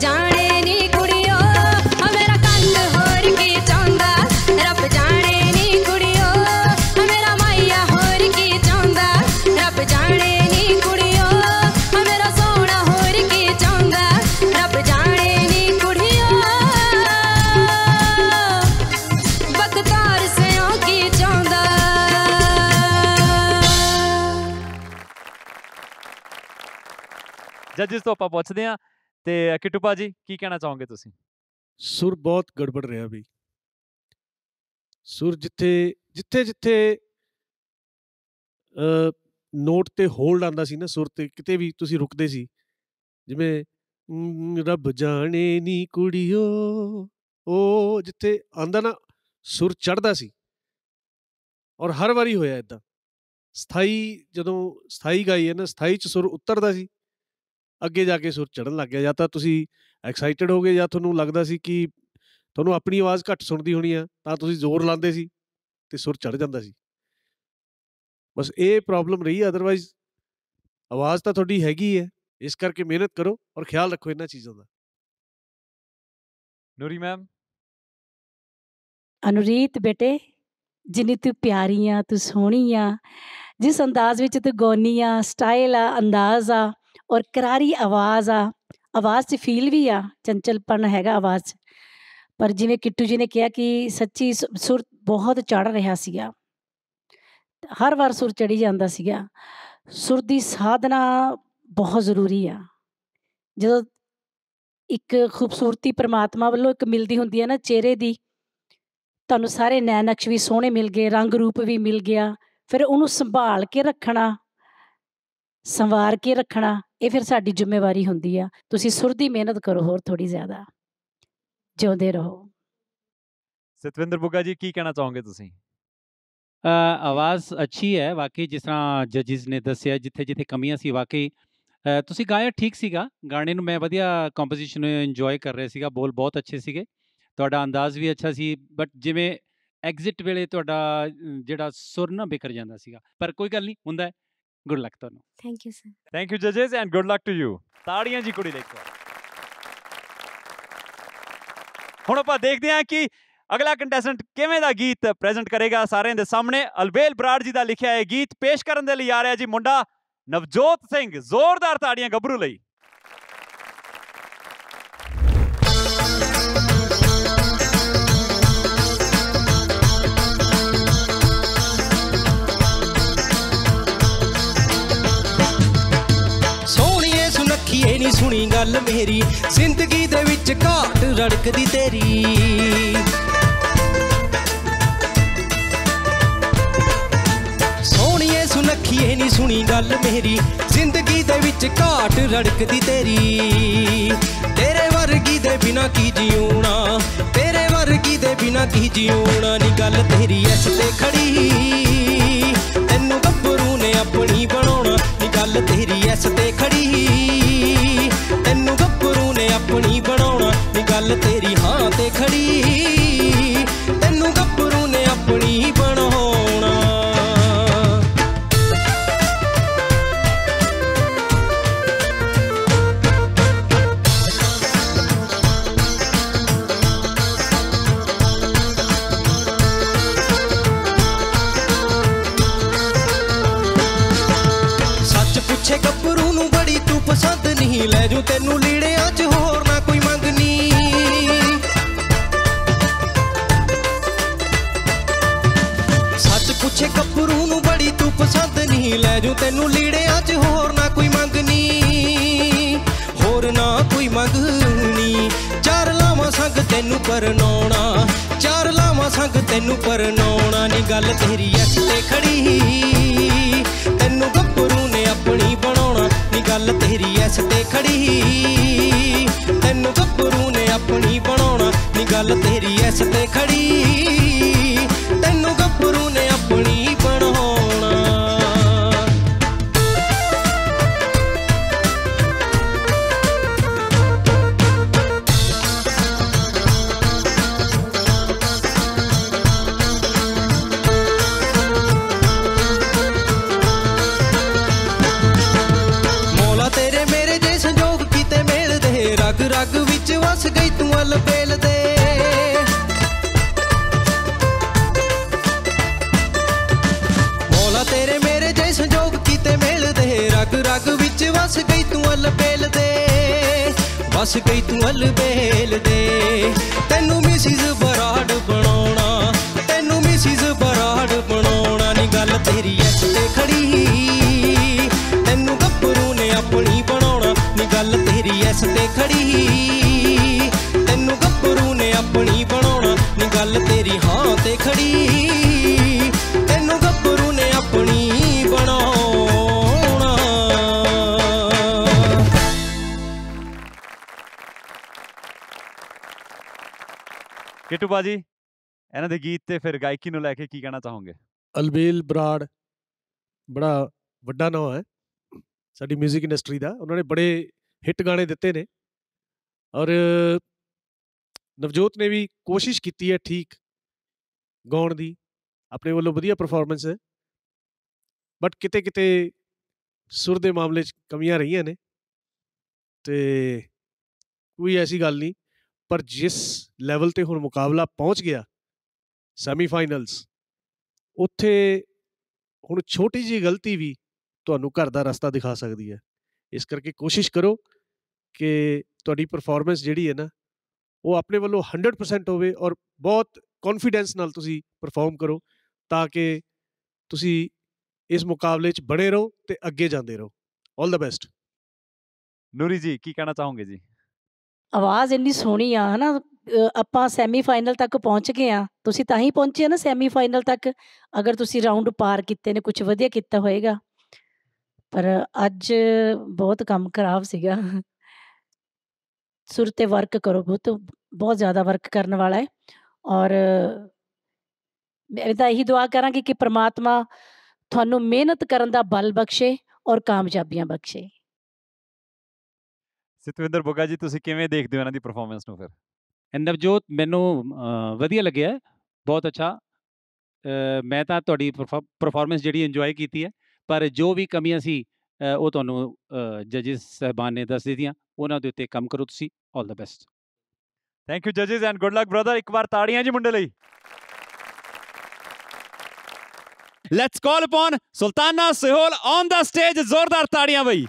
ਜਾਣੇ ਨੀ ਕੁੜੀਓ। ਆ ਮੇਰਾ ਕੰਨ ਹੋਰ ਕੀ ਚਾਹੁੰਦਾ? ਰੱਬ ਜਾਣੇ ਨੀ ਕੁੜੀਓ। ਆ ਮੇਰਾ ਮਾਇਆ ਹੋਰ ਕੀ ਚਾਹੁੰਦਾ? ਰੱਬ ਜਾਣੇ ਨੀ ਕੁੜੀਓ। ਆ ਮੇਰਾ ਸੋਹਣਾ ਹੋਰ ਕੀ ਚਾਹੁੰਦਾ? ਰੱਬ ਜਾਣੇ ਨੀ ਕੁੜੀਓ। ਬਖਤਾਰ ਸਿਓ ਕੀ ਚਾਹੁੰਦਾ? ਜੱਜਸ ਤੋਂ ਆਪਾਂ ਪੁੱਛਦੇ ਹਾਂ ਤੇ ਕਿਟੂ ਭਾਜੀ ਕੀ ਕਹਿਣਾ ਚਾਹੋਗੇ ਤੁਸੀਂ? ਸੁਰ ਬਹੁਤ ਗੜਬੜ ਰਿਹਾ ਬਈ। ਸੁਰ ਜਿੱਥੇ ਜਿੱਥੇ ਜਿੱਥੇ ਅ ਨੋਟ ਤੇ ਹੋਲਡ ਆਂਦਾ ਸੀ ਨਾ ਸੁਰ ਤੇ ਕਿਤੇ ਵੀ ਤੁਸੀਂ ਰੁਕਦੇ ਸੀ ਜਿਵੇਂ ਮ, ਰੱਬ ਜਾਣੇ ਨੀ ਕੁੜੀਓ। ਉਹ ਜਿੱਥੇ ਆਂਦਾ ਨਾ ਸੁਰ ਚੜਦਾ ਸੀ। ਔਰ ਹਰ ਵਾਰੀ ਹੋਇਆ ਇਦਾਂ ਸਥਾਈ ਜਦੋਂ ਸਥਾਈ ਗਾਈ ਹੈ ਨਾ ਸਥਾਈ ਚ ਸੁਰ ਉਤਰਦਾ ਸੀ। ਅੱਗੇ ਜਾ ਕੇ ਸੁਰ ਚੜਨ ਲੱਗ ਗਿਆ ਜਾਂ ਤਾਂ ਤੁਸੀਂ ਐਕਸਾਈਟਡ ਹੋ ਗਏ ਜਾਂ ਤੁਹਾਨੂੰ ਲੱਗਦਾ ਸੀ ਕਿ ਤੁਹਾਨੂੰ ਆਪਣੀ ਆਵਾਜ਼ ਘੱਟ ਸੁਣਦੀ ਹੋਣੀ ਆ ਤਾਂ ਤੁਸੀਂ ਜ਼ੋਰ ਲਾਉਂਦੇ ਸੀ ਤੇ ਸੁਰ ਚੜ ਜਾਂਦਾ ਸੀ। ਬਸ ਇਹ ਪ੍ਰੋਬਲਮ ਰਹੀ ਅਦਰਵਾਈਜ਼ ਆਵਾਜ਼ ਤਾਂ ਤੁਹਾਡੀ ਹੈਗੀ ਹੈ ਇਸ ਕਰਕੇ ਮਿਹਨਤ ਕਰੋ ਔਰ ਖਿਆਲ ਰੱਖੋ ਇਹਨਾਂ ਚੀਜ਼ਾਂ ਦਾ। ਨੂਰੀ ਮੈਮ? ਅਨੁਰੀਤ ਬੇਟੇ ਜਿੰਨੀ ਤੂੰ ਪਿਆਰੀ ਆ ਤੂੰ ਸੋਹਣੀ ਆ ਜਿਸ ਅੰਦਾਜ਼ ਵਿੱਚ ਤੂੰ ਗਾਉਣੀ ਆ ਸਟਾਈਲ ਆ ਅੰਦਾਜ਼ ਆ ਔਰ ਕਰਾਰੀ ਆਵਾਜ਼ ਆ, ਆਵਾਜ਼ 'ਚ ਫੀਲ ਵੀ ਆ ਚੰਚਲਪਨ ਹੈਗਾ ਆਵਾਜ਼ 'ਚ। ਪਰ ਜਿਵੇਂ ਕਿੱਟੂ ਜੀ ਨੇ ਕਿਹਾ ਕਿ ਸੱਚੀ ਸੁ- ਸੁਰ ਬਹੁਤ ਚੜ ਰਿਹਾ ਸੀਗਾ। ਹਰ ਵਾਰ ਸੁਰ ਚੜੀ ਜਾਂਦਾ ਸੀਗਾ। ਸੁਰ ਦੀ ਸਾਧਨਾ ਬਹੁਤ ਜ਼ਰੂਰੀ ਆ। ਜਦੋਂ ਇੱਕ ਖੂਬਸੂਰਤੀ ਪ੍ਰਮਾਤਮਾ ਵੱਲੋਂ ਇੱਕ ਮਿਲਦੀ ਹੁੰਦੀ ਹੈ ਨਾ ਚਿਹਰੇ ਦੀ, ਤੁਹਾਨੂੰ ਸਾਰੇ ਨੈਣ ਨਕਸ਼ ਵੀ ਸੋਹਣੇ ਮਿਲ ਗਏ ਰੰਗ ਰੂਪ ਵੀ ਮਿਲ ਗਿਆ, ਫਿਰ ਉਹਨੂੰ ਸੰਭਾਲ ਕੇ ਰੱਖਣਾ ਸੰਵਾਰ ਕੇ ਰੱਖਣਾ ਇਹ ਫਿਰ ਸਾਡੀ ਜ਼ਿੰਮੇਵਾਰੀ ਹੁੰਦੀ ਆ। ਤੁਸੀਂ ਸੁਰ ਦੀ ਮਿਹਨਤ ਕਰੋ ਹੋਰ ਥੋੜੀ ਜ਼ਿਆਦਾ। ਜਿਉਂਦੇ ਰਹੋ। ਸਤਵਿੰਦਰ ਬੁੱਗਾ ਜੀ ਕੀ ਕਹਿਣਾ ਚਾਹੋਗੇ ਤੁਸੀਂ? ਅ, ਆਵਾਜ਼ ਅੱਛੀ ਹੈ। ਵਾਕਈ ਜਿਸ ਤਰ੍ਹਾਂ ਜੱਜਿਸ ਨੇ ਦੱਸਿਆ ਜਿੱਥੇ ਜਿੱਥੇ ਕਮੀਆਂ ਸੀ ਵਾਕਈ ਤੁਸੀਂ ਗਾਇਆ ਠੀਕ ਸੀਗਾ। ਗਾਣੇ ਨੂੰ ਮੈਂ ਵਧੀਆ ਕੰਪੋਜੀਸ਼ਨ ਨੂੰ ਇੰਜੋਏ ਕਰ ਰਿਹਾ ਸੀਗਾ। ਬੋਲ ਬਹੁਤ ਅੱਛੇ ਸੀਗੇ। ਤੁਹਾਡਾ ਅੰਦਾਜ਼ ਵੀ ਅੱਛਾ ਸੀ। ਬਟ ਜਿਵੇਂ ਐਗਜ਼ਿਟ ਵੇਲੇ ਤੁਹਾਡਾ ਜਿਹੜਾ ਸੁਰ ਨਾ ਬਿਖਰ ਜਾਂਦਾ ਸੀਗਾ। ਪਰ ਕੋਈ ਗੱਲ ਨਹੀਂ ਹੁੰਦਾ ਹੈ। ਗੁੱਡ ਲੱਕ ਤੁਹਾਨੂੰ। Thank you sir thank you ਜੱਜਸ and good luck to you ਤਾੜੀਆਂ ਜੀ ਕੁੜੀ ਲਈ ਹੁਣ ਆਪਾਂ ਦੇਖਦੇ ਹਾਂ ਕਿ ਅਗਲਾ ਕੰਟੈਸਟੈਂਟ ਕਿਵੇਂ ਦਾ ਗੀਤ ਪ੍ਰੈਜ਼ੈਂਟ ਕਰੇਗਾ। ਸਾਰਿਆਂ ਦੇ ਸਾਹਮਣੇ ਅਲਬੇਲ ਬਰਾੜ ਜੀ ਦਾ ਲਿਖਿਆ ਇਹ ਗੀਤ ਪੇਸ਼ ਕਰਨ ਦੇ ਲਈ ਆ ਰਿਹਾ ਜੀ ਮੁੰਡਾ ਨਵਜੋਤ ਸਿੰਘ ਜ਼ੋਰਦਾਰ ਤਾੜੀਆਂ ਗੱਭਰੂ ਲਈ। ਸੁਨੱਖੀਏ ਨਹੀਂ ਸੁਣੀ ਗੱਲ ਮੇਰੀ। ਜ਼ਿੰਦਗੀ ਦੇ ਵਿੱਚ ਘਾਟ ਰੜਕਦੀ ਤੇਰੀ। ਸੋਹਣੀਏ ਸੁਨੱਖੀਏ ਨਹੀਂ ਸੁਣੀ ਗੱਲ ਮੇਰੀ। ਜ਼ਿੰਦਗੀ ਦੇ ਵਿੱਚ ਘਾਟ ਰੜਕਦੀ ਤੇਰੀ। ਤੇਰੇ ਵਰਗੀ ਦੇ ਬਿਨਾ ਕੀ ਜਿਉਣਾ? ਤੇਰੇ ਵਰਗੀ ਦੇ ਬਿਨਾ ਕੀ ਜਿਉਣਾ ਨੀ ਗੱਲ ਤੇਰੀ? ਐਸ ਤੇ ਖੜੀ। ਤੈਨੂੰ ਗੱਭਰੂ ਨੇ ਆਪਣੀ ਬਣਾਉਣਾ ਨੀ ਗੱਲ ਤੇਰੀ? ਐਸ ਤੇ ਖੜੀ। ਗੱਲ ਤੇਰੀ ਹਾਂ ਤੇ ਖੜੀ। ਨਹੀਂ, ਲੈ ਜੂ ਤੈਨੂੰ ਲੀੜਿਆਂ 'ਚ ਹੋਰ ਨਾ ਕੋਈ ਮੰਗਨੀ ਹੋਰ ਨਾ ਕੋਈ ਮੰਗਨੀ ਚਾਰ ਲਾਵਾਂ ਸੰਗ ਤੈਨੂੰ ਪਰਨਾਉਣਾ, ਚਾਰ ਲਾਵਾਂ ਸੰਗ ਤੈਨੂੰ ਪਰਨਾਉਣਾ ਨੀ, ਗੱਲ ਤੇਰੀ ਐਸ ਤੇ ਖੜੀ। ਤੈਨੂੰ ਗੱਭਰੂ ਨੇ ਆਪਣੀ ਬਣਾਉਣਾ ਨੀ, ਗੱਲ ਤੇਰੀ ਐਸ ਤੇ ਖੜੀ। ਤੈਨੂੰ ਗੱਭਰੂ ਨੇ ਆਪਣੀ ਬਣਾਉਣਾ ਨੀ, ਗੱਲ ਤੇਰੀ ਐਸ ਤੇ ਖੜੀ। ਤੈਨੂੰ ਗੱਭਰੂ ਨੇ ਆਪਣੀ ਬਣਾਉਣਾ ਵਸ ਗਈ ਤੂੰ ਅਲਬੇਲ ਦੇ। ਤੈਨੂੰ ਮਿਸਿਸ ਬਰਾੜ ਬਣਾਉਣਾ, ਤੈਨੂੰ ਮਿਸਿਸ ਬਰਾੜ ਬਣਾਉਣਾ ਨੀ ਗੱਲ ਤੇਰੀ ਐਸ ਤੇ ਖੜੀ। ਤੈਨੂੰ ਗੱਭਰੂ ਨੇ ਆਪਣੀ ਬਣਾਉਣਾ ਨੀ ਗੱਲ ਤੇਰੀ ਐਸ ਤੇ ਖੜੀ। ਤੈਨੂੰ ਗੱਭਰੂ ਨੇ ਆਪਣੀ ਬਣਾਉਣਾ ਨੀ ਗੱਲ ਤੇਰੀ ਹਾਂ ਤੇ ਖੜੀ। ਕਿਟੂ ਬਾਜੀ ਇਹਨਾਂ ਦੇ ਗੀਤ ਤੇ ਫਿਰ ਗਾਇਕੀ ਨੂੰ ਲੈ ਕੇ ਕੀ ਕਹਿਣਾ ਚਾਹੋਗੇ? ਅਲਬੇਲ ਬਰਾੜ ਬੜਾ ਵੱਡਾ ਨਾਮ ਹੈ, ਸਾਡੀ 뮤직 ਇੰਡਸਟਰੀ ਦਾ। ਉਹਨਾਂ ਨੇ ਬੜੇ ਹਿੱਟ ਗਾਣੇ ਦਿੱਤੇ ਨੇ। ਔਰ ਨਵਜੋਤ ਨੇ ਵੀ ਕੋਸ਼ਿਸ਼ ਕੀਤੀ ਹੈ ਠੀਕ ਗਾਉਣ ਦੀ। ਆਪਣੇ ਵੱਲੋਂ ਵਧੀਆ ਪਰਫਾਰਮੈਂਸ ਹੈ। ਬਟ ਕਿਤੇ ਕਿਤੇ ਸੁਰ ਦੇ ਮਾਮਲੇ 'ਚ ਕਮੀਆਂ ਰਹੀਆਂ ਨੇ। ਤੇ ਕੋਈ ਐਸੀ ਗੱਲ ਨਹੀਂ। ਪਰ ਜਿਸ ਲੈਵਲ ਤੇ ਹੁਣ ਮੁਕਾਬਲਾ ਪਹੁੰਚ ਗਿਆ ਸੈਮੀਫਾਈਨਲਸ ਉੱਥੇ ਹੁਣ ਛੋਟੀ ਜੀ ਗਲਤੀ ਵੀ ਤੁਹਾਨੂੰ ਘਰ ਦਾ ਰਸਤਾ ਦਿਖਾ ਸਕਦੀ ਹੈ। ਇਸ ਕਰਕੇ ਕੋਸ਼ਿਸ਼ ਕਰੋ ਕਿ ਤੁਹਾਡੀ ਪਰਫਾਰਮੈਂਸ ਜਿਹੜੀ ਹੈ ਨਾ, ਉਹ ਆਪਣੇ ਵੱਲੋਂ 100% ਹੋਵੇ ਔਰ ਬਹੁਤ ਕੌਨਫੀਡੈਂਸ ਨਾਲ ਤੁਸੀਂ ਪਰਫਾਰਮ ਕਰੋ ਤਾਂ ਕਿ ਤੁਸੀਂ ਇਸ ਮੁਕਾਬਲੇ 'ਚ ਬਣੇ ਰਹੋ ਤੇ ਅੱਗੇ ਜਾਂਦੇ ਰਹੋ। 올 ਦਾ ਬੈਸਟ ਨੂਰੀ ਜੀ, ਕੀ ਕਹਿਣਾ ਚਾਹੋਗੇ ਜੀ? ਆਵਾਜ਼ ਇੰਨੀ ਸੋਹਣੀ ਆ ਹਨਾ? ਅ, ਆਪਾਂ ਸੈਮੀਫਾਈਨਲ ਤੱਕ ਪਹੁੰਚ ਗਏ ਆ। ਤੁਸੀਂ ਤਾਂ ਹੀ ਪਹੁੰਚੇ ਆ ਨਾ ਸੈਮੀਫਾਈਨਲ ਤੱਕ। ਅਗਰ ਤੁਸੀਂ ਰਾਉਂਡ ਪਾਰ ਕੀਤੇ ਨੇ ਕੁਝ ਵਧੀਆ ਕੀਤਾ ਹੋਏਗਾ। ਪਰ ਅੱਜ ਬਹੁਤ ਕੰਮ ਖਰਾਬ ਸੀਗਾ। ਸੁਰ ਤੇ ਵਰਕ ਕਰੋ ਬਹੁਤ ਬਹੁਤ ਜ਼ਿਆਦਾ ਵਰਕ ਕਰਨ ਵਾਲਾ ਹੈ। ਔਰ ਮੈਂ ਤਾਂ ਇਹੀ ਦੁਆ ਕਰਾਂਗੀ ਕਿ ਪ੍ਰਮਾਤਮਾ ਤੁਹਾਨੂੰ ਮਿਹਨਤ ਕਰਨ ਦਾ ਬਲ ਬਖਸ਼ੇ ਔਰ ਕਾਮਯਾਬੀਆਂ ਬਖਸ਼ੇ। ਸਤਵਿੰਦਰ ਬੁੱਗਾ ਜੀ ਤੁਸੀਂ ਕਿਵੇਂ ਦੇਖਦੇ ਹੋ ਇਹਨਾਂ ਦੀ ਪਰਫਾਰਮੈਂਸ ਨੂੰ ਫਿਰ? ਨਵਜੋਤ ਮੈਨੂੰ ਵਧੀਆ ਲੱਗਿਆ ਬਹੁਤ ਅੱਛਾ। ਮੈਂ ਤਾਂ ਤੁਹਾਡੀ ਪਰਫਾਰਮੈਂਸ ਜਿਹੜੀ ਇੰਜੋਏ ਕੀਤੀ ਹੈ ਪਰ ਜੋ ਵੀ ਕਮੀਆਂ ਸੀ ਉਹ ਤੁਹਾਨੂੰ ਜੱਜਸ ਸਹਿਬਾਨ ਨੇ ਦੱਸ ਦਿੱਤੀਆਂ ਉਹਨਾਂ ਦੇ ਉੱਤੇ ਕੰਮ ਕਰੋ ਤੁਸੀਂ 올 ਦਾ ਬੈਸਟ ਥੈਂਕ ਯੂ ਜੱਜਸ ਐਂਡ ਗੁੱਡ ਲੱਕ ਬ੍ਰਦਰ ਇੱਕ ਵਾਰ ਤਾੜੀਆਂ ਜੀ ਮੁੰਡੇ ਲਈ। Let's call upon Sultana Sihol on the stage ਜ਼ੋਰਦਾਰ ਤਾੜੀਆਂ ਬਈ।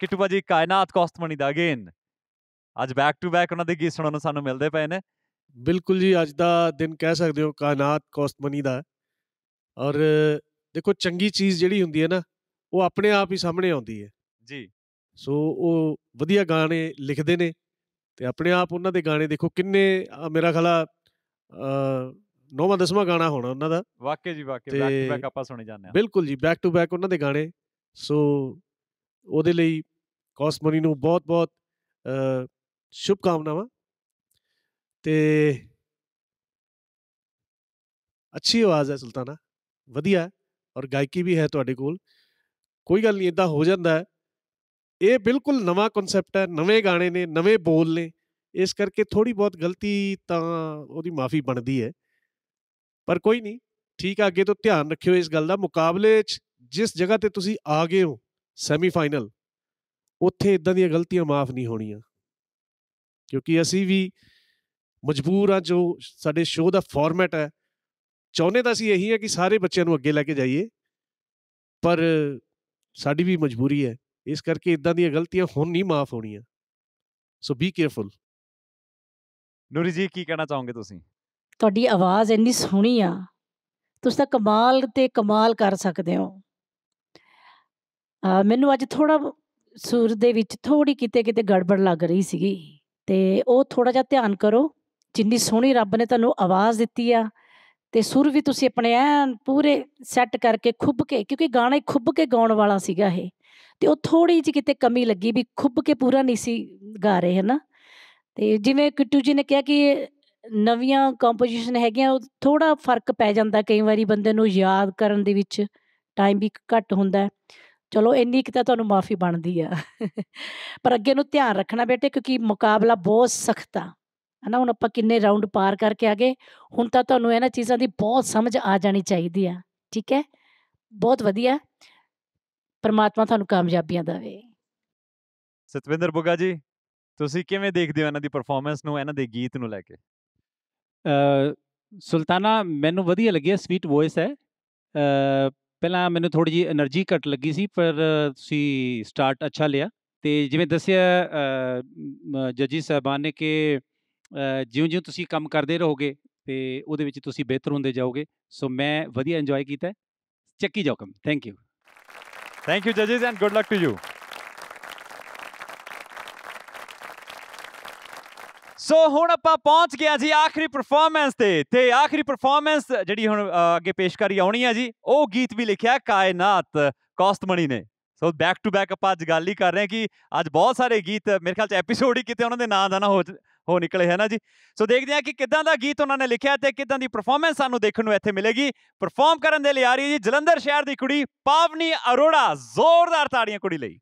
ਆ ਕਿਟੂ ਭਾਜੀ ਕਾਇਨਾਤ ਕੋਸਟਮਨੀ ਦਾ ਅਗੇਨ ਅੱਜ ਬੈਕ ਟੂ ਬੈਕ ਉਹਨਾਂ ਦੇ ਗੀਤ ਸੁਣਨ ਨੂੰ ਸਾਨੂੰ ਮਿਲਦੇ ਪਏ ਨੇ। ਬਿਲਕੁਲ ਜੀ ਅੱਜ ਦਾ ਦਿਨ ਕਹਿ ਸਕਦੇ ਹੋ ਕਾਇਨਾਤ ਕੋਸਟਮਨੀ ਦਾ। ਔਰ ਦੇਖੋ ਚੰਗੀ ਚੀਜ਼ ਜਿਹੜੀ ਹੁੰਦੀ ਹੈ ਨਾ ਉਹ ਆਪਣੇ ਆਪ ਹੀ ਸਾਹਮਣੇ ਆਉਂਦੀ ਹੈ। ਜੀ। ਸੋ ਉਹ ਵਧੀਆ ਗਾਣੇ ਲਿਖਦੇ ਨੇ ਤੇ ਆਪਣੇ ਆਪ ਉਹਨਾਂ ਦੇ ਗਾਣੇ ਦੇਖੋ ਕਿੰਨੇ ਮੇਰਾ ਖਿਆਲ ਆ ਨੌਵਾਂ ਦਸਵਾਂ ਗਾਣਾ ਹੋਣਾ ਉਹਨਾਂ ਦਾ। ਵਾਕਈ ਜੀ ਵਾਕਈ ਬੈਕ ਟੂ ਬੈਕ ਆਪਾਂ ਸੁਣੀ ਜਾਂਦੇ ਹਾਂ। ਬਿਲਕੁਲ ਜੀ ਬੈਕ ਟੂ ਬੈਕ ਉਹਨਾਂ ਦੇ ਗਾਣੇ। ਸੋ ਉਹਦੇ ਲਈ ਕੌਸਮਨੀ ਨੂੰ ਬਹੁਤ ਬਹੁਤ ਅ, ਸ਼ੁਭ ਕਾਮਨਾਵਾਂ ਤੇ ਅੱਛੀ ਆਵਾਜ਼ ਹੈ ਸੁਲਤਾਨਾ। ਵਧੀਆ ਔਰ ਗਾਇਕੀ ਵੀ ਹੈ ਤੁਹਾਡੇ ਕੋਲ। ਕੋਈ ਗੱਲ ਨਹੀਂ ਇਦਾਂ ਹੋ ਜਾਂਦਾ ਹੈ। ਇਹ ਬਿਲਕੁਲ ਨਵਾਂ ਕਨਸੈਪਟ ਹੈ ਨਵੇਂ ਗਾਣੇ ਨੇ ਨਵੇਂ ਬੋਲ ਨੇ। ਇਸ ਕਰਕੇ ਥੋੜੀ ਬਹੁਤ ਗਲਤੀ ਤਾਂ ਉਹਦੀ ਮਾਫੀ ਬਣਦੀ ਹੈ। ਪਰ ਕੋਈ ਨਹੀਂ ਠੀਕ ਆ ਅੱਗੇ ਤੋਂ ਧਿਆਨ ਰੱਖਿਓ ਇਸ ਗੱਲ ਦਾ। ਮੁਕਾਬਲੇ 'ਚ ਜਿਸ ਜਗ੍ਹਾ ਤੇ ਤੁਸੀਂ ਆ ਗਏ ਹੋ ਸੈਮੀਫਾਈਨਲ ਉੱਥੇ ਇਦਾਂ ਦੀਆਂ ਗਲਤੀਆਂ ਮਾਫ ਨਹੀਂ ਹੋਣੀਆਂ। ਕਿਉਂਕਿ ਅਸੀਂ ਵੀ ਮਜਬੂਰ ਆ ਜੋ ਸਾਡੇ ਸ਼ੋਅ ਦਾ ਫਾਰਮੈਟ ਹੈ। ਚਾਹੁੰਦੇ ਤਾਂ ਅਸੀਂ ਇਹੀ ਹੈ ਕਿ ਸਾਰੇ ਬੱਚਿਆਂ ਨੂੰ ਅੱਗੇ ਲੈ ਕੇ ਜਾਈਏ ਪਰ ਸਾਡੀ ਵੀ ਮਜਬੂਰੀ ਹੈ। ਇਸ ਕਰਕੇ ਇਦਾਂ ਦੀਆਂ ਗਲਤੀਆਂ ਹੁਣ ਨਹੀਂ ਮਾਫ ਹੋਣੀਆਂ। ਸੋ ਬੀ ਕੇਅਰਫੁਲ ਨੂਰੀ ਜੀ ਕੀ ਕਹਿਣਾ ਚਾਹੋਗੇ ਤੁਸੀਂ? ਤੁਹਾਡੀ ਆਵਾਜ਼ ਇੰਨੀ ਸੋਹਣੀ ਆ। ਤੁਸੀਂ ਤਾਂ ਕਮਾਲ ਤੇ ਕਮਾਲ ਕਰ ਸਕਦੇ ਹੋ। ਆ ਮੈਨੂੰ ਅੱਜ ਥੋੜਾ ਸੁਰ ਦੇ ਵਿੱਚ ਥੋੜੀ ਕਿਤੇ ਕਿਤੇ ਗੜਬੜ ਲੱਗ ਰਹੀ ਸੀਗੀ ਤੇ ਉਹ ਥੋੜਾ ਜਿਹਾ ਧਿਆਨ ਕਰੋ, ਜਿੰਨੀ ਸੋਹਣੀ ਰੱਬ ਨੇ ਤੁਹਾਨੂੰ ਆਵਾਜ਼ ਦਿੱਤੀ ਆ ਤੇ ਸੁਰ ਵੀ ਤੁਸੀਂ ਆਪਣੇ ਐਨ ਪੂਰੇ ਸੈੱਟ ਕਰਕੇ ਖੁੱਬ ਕੇ, ਕਿਉਂਕਿ ਗਾਣਾ ਹੀ ਖੁੱਬ ਕੇ ਗਾਉਣ ਵਾਲਾ ਸੀਗਾ ਇਹ, ਤੇ ਉਹ ਥੋੜੀ ਜਿਹੀ ਕਿਤੇ ਕਮੀ ਲੱਗੀ ਵੀ ਖੁੱਬ ਕੇ ਪੂਰਾ ਨਹੀਂ ਸੀ ਗਾ ਰਹੇ ਹੈ ਨਾ ਤੇ ਜਿਵੇਂ ਕਿੱਟੂ ਜੀ ਨੇ ਕਿਹਾ ਕਿ ਨਵੀਆਂ ਕੰਪੋਜੀਸ਼ਨ ਹੈਗੀਆਂ, ਉਹ ਥੋੜਾ ਫ਼ਰਕ ਪੈ ਜਾਂਦਾ ਕਈ ਵਾਰੀ ਬੰਦੇ ਨੂੰ ਯਾਦ ਕਰਨ ਦੇ ਵਿੱਚ ਟਾਈਮ ਵੀ ਘੱਟ ਹੁੰਦਾ ਹੈ। ਚਲੋ ਇੰਨੀ ਕੁ ਤਾਂ ਤੁਹਾਨੂੰ ਮਾਫੀ ਬਣਦੀ ਆ। ਪਰ ਅੱਗੇ ਨੂੰ ਧਿਆਨ ਰੱਖਣਾ ਬੇਟੇ ਕਿਉਂਕਿ ਮੁਕਾਬਲਾ ਬਹੁਤ ਸਖਤ ਆ। ਹਨਾ ਹੁਣ ਆਪਾਂ ਕਿੰਨੇ ਰਾਉਂਡ ਪਾਰ ਕਰਕੇ ਆ ਗਏ ਹੁਣ ਤਾਂ ਤੁਹਾਨੂੰ ਇਹਨਾਂ ਚੀਜ਼ਾਂ ਦੀ ਬਹੁਤ ਸਮਝ ਆ ਜਾਣੀ ਚਾਹੀਦੀ ਆ। ਠੀਕ ਹੈ? ਬਹੁਤ ਵਧੀਆ। ਪਰਮਾਤਮਾ ਤੁਹਾਨੂੰ ਕਾਮਯਾਬੀਆਂ ਦੇਵੇ। ਸਤਵਿੰਦਰ ਬੁੱਗਾ ਜੀ ਤੁਸੀਂ ਕਿਵੇਂ ਦੇਖਦੇ ਹੋ ਇਹਨਾਂ ਦੀ ਪਰਫਾਰਮੈਂਸ ਨੂੰ ਇਹਨਾਂ ਦੇ ਗੀਤ ਨੂੰ ਲੈ ਕੇ? ਅ, ਸੁਲਤਾਨਾ ਮੈਨੂੰ ਵਧੀਆ ਲੱਗਿਆ ਸਵੀਟ ਵੌਇਸ ਹੈ। ਅ, ਪਹਿਲਾਂ ਮੈਨੂੰ ਥੋੜੀ ਜੀ એનર્ਜੀ ਘਟ ਲੱਗੀ ਸੀ, ਪਰ ਤੁਸੀਂ ਸਟਾਰਟ ਅੱਛਾ ਲਿਆ। ਤੇ ਜਿਵੇਂ ਦੱਸਿਆ ਜੱਜੀ ਸਾਹਿਬਾਨ ਨੇ ਕਿ ਜਿਉਂ-ਜਿਉਂ ਤੁਸੀਂ ਕੰਮ ਕਰਦੇ ਰਹੋਗੇ, ਤੇ ਉਹਦੇ ਵਿੱਚ ਤੁਸੀਂ ਬਿਹਤਰ ਹੁੰਦੇ ਜਾਓਗੇ। ਸੋ ਮੈਂ ਵਧੀਆ ਇੰਜੋਏ ਕੀਤਾ। ਚੱਕੀ ਜਾਓ ਕੰਮ। Thank you thank you ਜੱਜਸ and good luck to you so ਹੁਣ ਆਪਾਂ ਪਹੁੰਚ ਗਿਆ ਜੀ ਆਖਰੀ ਪਰਫਾਰਮੈਂਸ ਤੇ। ਤੇ ਆਖਰੀ ਪਰਫਾਰਮੈਂਸ ਜਿਹੜੀ ਹੁਣ ਅੱਗੇ ਪੇਸ਼ਕਾਰੀ ਆਉਣੀ ਹੈ ਜੀ, ਉਹ ਗੀਤ ਵੀ ਲਿਖਿਆ ਕਾਇਨਾਤ, ਕੌਸਤਮਣੀ ਨੇ। ਸੋ ਬੈਕ ਟੂ ਬੈਕ ਆਪਾਂ ਅੱਜ ਗੱਲ ਹੀ ਕਰ ਰਹੇ ਹਾਂ ਕਿ ਅੱਜ ਬਹੁਤ ਸਾਰੇ ਗੀਤ ਮੇਰੇ ਖਿਆਲ ਚ ਐਪੀਸੋਡ ਹੀ ਕਿਤੇ ਉਹਨਾਂ ਦੇ ਨਾਂ ਦਾ ਨਾ ਹੋ ਹੋ ਨਿਕਲੇ, ਹੈ ਨਾ ਜੀ? ਸੋ ਦੇਖਦੇ ਹਾਂ ਕਿ ਕਿੱਦਾਂ ਦਾ ਗੀਤ ਉਹਨਾਂ ਨੇ ਲਿਖਿਆ ਤੇ ਕਿੱਦਾਂ ਦੀ ਪਰਫਾਰਮੈਂਸ ਸਾਨੂੰ ਦੇਖਣ ਨੂੰ ਇੱਥੇ ਮਿਲੇਗੀ। ਪਰਫਾਰਮ ਕਰਨ ਦੇ ਲਈ ਆ ਰਹੀ ਹੈ ਜੀ ਜਲੰਧਰ ਸ਼ਹਿਰ ਦੀ ਕੁੜੀ ਪਾਵਨੀ ਅਰੋੜਾ, ਜ਼ੋਰਦਾਰ ਤਾੜੀਆਂ ਕੁੜੀ ਲਈ।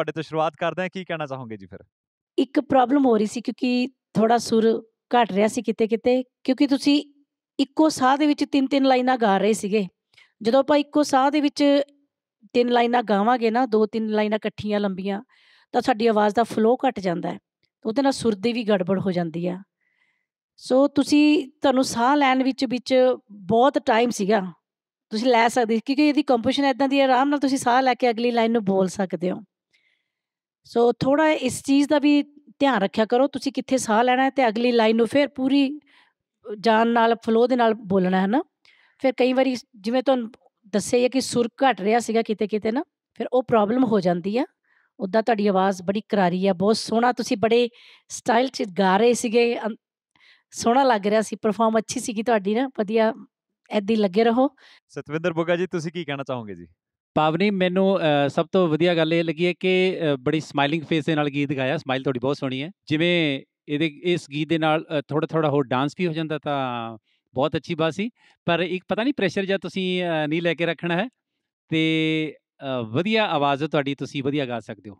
ਤੁਹਾਡੇ ਤੋਂ ਸ਼ੁਰੂਆਤ ਕਰਦੇ ਹਾਂ, ਕੀ ਕਹਿਣਾ ਚਾਹੋਗੇ ਜੀ ਫਿਰ? ਇੱਕ ਪ੍ਰੋਬਲਮ ਹੋ ਰਹੀ ਸੀ ਕਿਉਂਕਿ ਥੋੜਾ ਸੁਰ ਘਟ ਰਿਹਾ ਸੀ ਕਿਤੇ ਕਿਤੇ ਕਿਉਂਕਿ ਤੁਸੀਂ ਇੱਕੋ ਸਾਹ ਦੇ ਵਿੱਚ ਤਿੰਨ ਤਿੰਨ ਲਾਈਨਾਂ ਗਾ ਰਹੇ ਸੀਗੇ। ਜਦੋਂ ਆਪਾਂ ਇੱਕੋ ਸਾਹ ਦੇ ਵਿੱਚ ਤਿੰਨ ਲਾਈਨਾਂ ਗਾਵਾਂਗੇ ਨਾ ਦੋ ਤਿੰਨ ਲਾਈਨਾਂ ਇਕੱਠੀਆਂ ਲੰਬੀਆਂ, ਤਾਂ ਸਾਡੀ ਆਵਾਜ਼ ਦਾ ਫਲੋ ਘਟ ਜਾਂਦਾ ਹੈ ਉਹਦੇ ਨਾਲ ਸੁਰ ਦੀ ਵੀ ਗੜਬੜ ਹੋ ਜਾਂਦੀ ਆ। ਸੋ ਤੁਸੀਂ, ਤੁਹਾਨੂੰ ਸਾਹ ਲੈਣ ਵਿੱਚ ਵਿੱਚ ਬਹੁਤ ਟਾਈਮ ਸੀਗਾ। ਤੁਸੀਂ ਲੈ ਸਕਦੇ, ਕਿਉਂਕਿ ਇਹਦੀ ਕੰਪੋਜੀਸ਼ਨ ਇਦਾਂ ਦੀ ਹੈ, ਆਰਾਮ ਨਾਲ ਤੁਸੀਂ ਸਾਹ ਲੈ ਕੇ ਅਗਲੀ ਲਾਈਨ ਨੂੰ ਬੋਲ ਸਕਦੇ ਹੋ। ਸੋ ਥੋੜਾ ਇਸ ਚੀਜ਼ ਦਾ ਵੀ ਧਿਆਨ ਰੱਖਿਆ ਕਰੋ ਤੁਸੀਂ ਕਿੱਥੇ ਸਾਹ ਲੈਣਾ ਹੈ ਤੇ ਅਗਲੀ ਲਾਈਨ ਨੂੰ ਫਿਰ ਪੂਰੀ ਜਾਨ ਨਾਲ ਫਲੋ ਦੇ ਨਾਲ ਬੋਲਣਾ ਹੈ ਨਾ ਫਿਰ ਕਈ ਵਾਰੀ ਜਿਵੇਂ ਤੁਹਾਨੂੰ ਦੱਸਿਆ ਕਿ ਸੁਰ ਘਟ ਰਿਹਾ ਸੀਗਾ ਕਿਤੇ ਕਿਤੇ ਨਾ ਫਿਰ ਉਹ ਪ੍ਰੋਬਲਮ ਹੋ ਜਾਂਦੀ ਆ ਉੱਦਾਂ ਤੁਹਾਡੀ ਆਵਾਜ਼ ਬੜੀ ਕਰਾਰੀ ਆ ਬਹੁਤ ਸੋਹਣਾ ਤੁਸੀਂ ਬੜੇ ਸਟਾਈਲ 'ਚ ਗਾ ਰਹੇ ਸੀਗੇ ਅੰ- ਸੋਹਣਾ ਲੱਗ ਰਿਹਾ ਸੀ ਪਰਫਾਰਮ ਅੱਛੀ ਸੀਗੀ ਤੁਹਾਡੀ ਨਾ ਵਧੀਆ ਏਦਾਂ ਹੀ ਲੱਗੇ ਰਹੋ ਸਤਵਿੰਦਰ ਬੁੱਗਾ ਜੀ ਤੁਸੀਂ ਕੀ ਕਹਿਣਾ ਚਾਹੋਗੇ ਜੀ ਪਾਵਨੀ ਮੈਨੂੰ ਸਭ ਤੋਂ ਵਧੀਆ ਗੱਲ ਇਹ ਲੱਗੀ ਹੈ ਕਿ ਬੜੀ ਸਮਾਈਲਿੰਗ ਫੇਸ ਦੇ ਨਾਲ ਗੀਤ ਗਾਇਆ। ਸਮਾਈਲ ਤੁਹਾਡੀ ਬਹੁਤ ਸੋਹਣੀ ਹੈ। ਜਿਵੇਂ ਇਹਦੇ ਇਸ ਗੀਤ ਦੇ ਨਾਲ ਥੋੜਾ ਥੋੜਾ ਹੋਰ ਡਾਂਸ ਵੀ ਹੋ ਜਾਂਦਾ ਤਾਂ ਬਹੁਤ ਅੱਛੀ ਬਾਤ ਸੀ। ਪਰ ਇੱਕ ਪਤਾ ਨਹੀਂ ਪ੍ਰੈਸ਼ਰ ਜਾਂ ਤੁਸੀਂ ਨਹੀਂ ਲੈ ਕੇ ਰੱਖਣਾ ਹੈ ਤੇ ਵਧੀਆ ਆਵਾਜ਼ ਹੈ ਤੁਹਾਡੀ ਤੁਸੀਂ ਵਧੀਆ ਗਾ ਸਕਦੇ ਹੋ।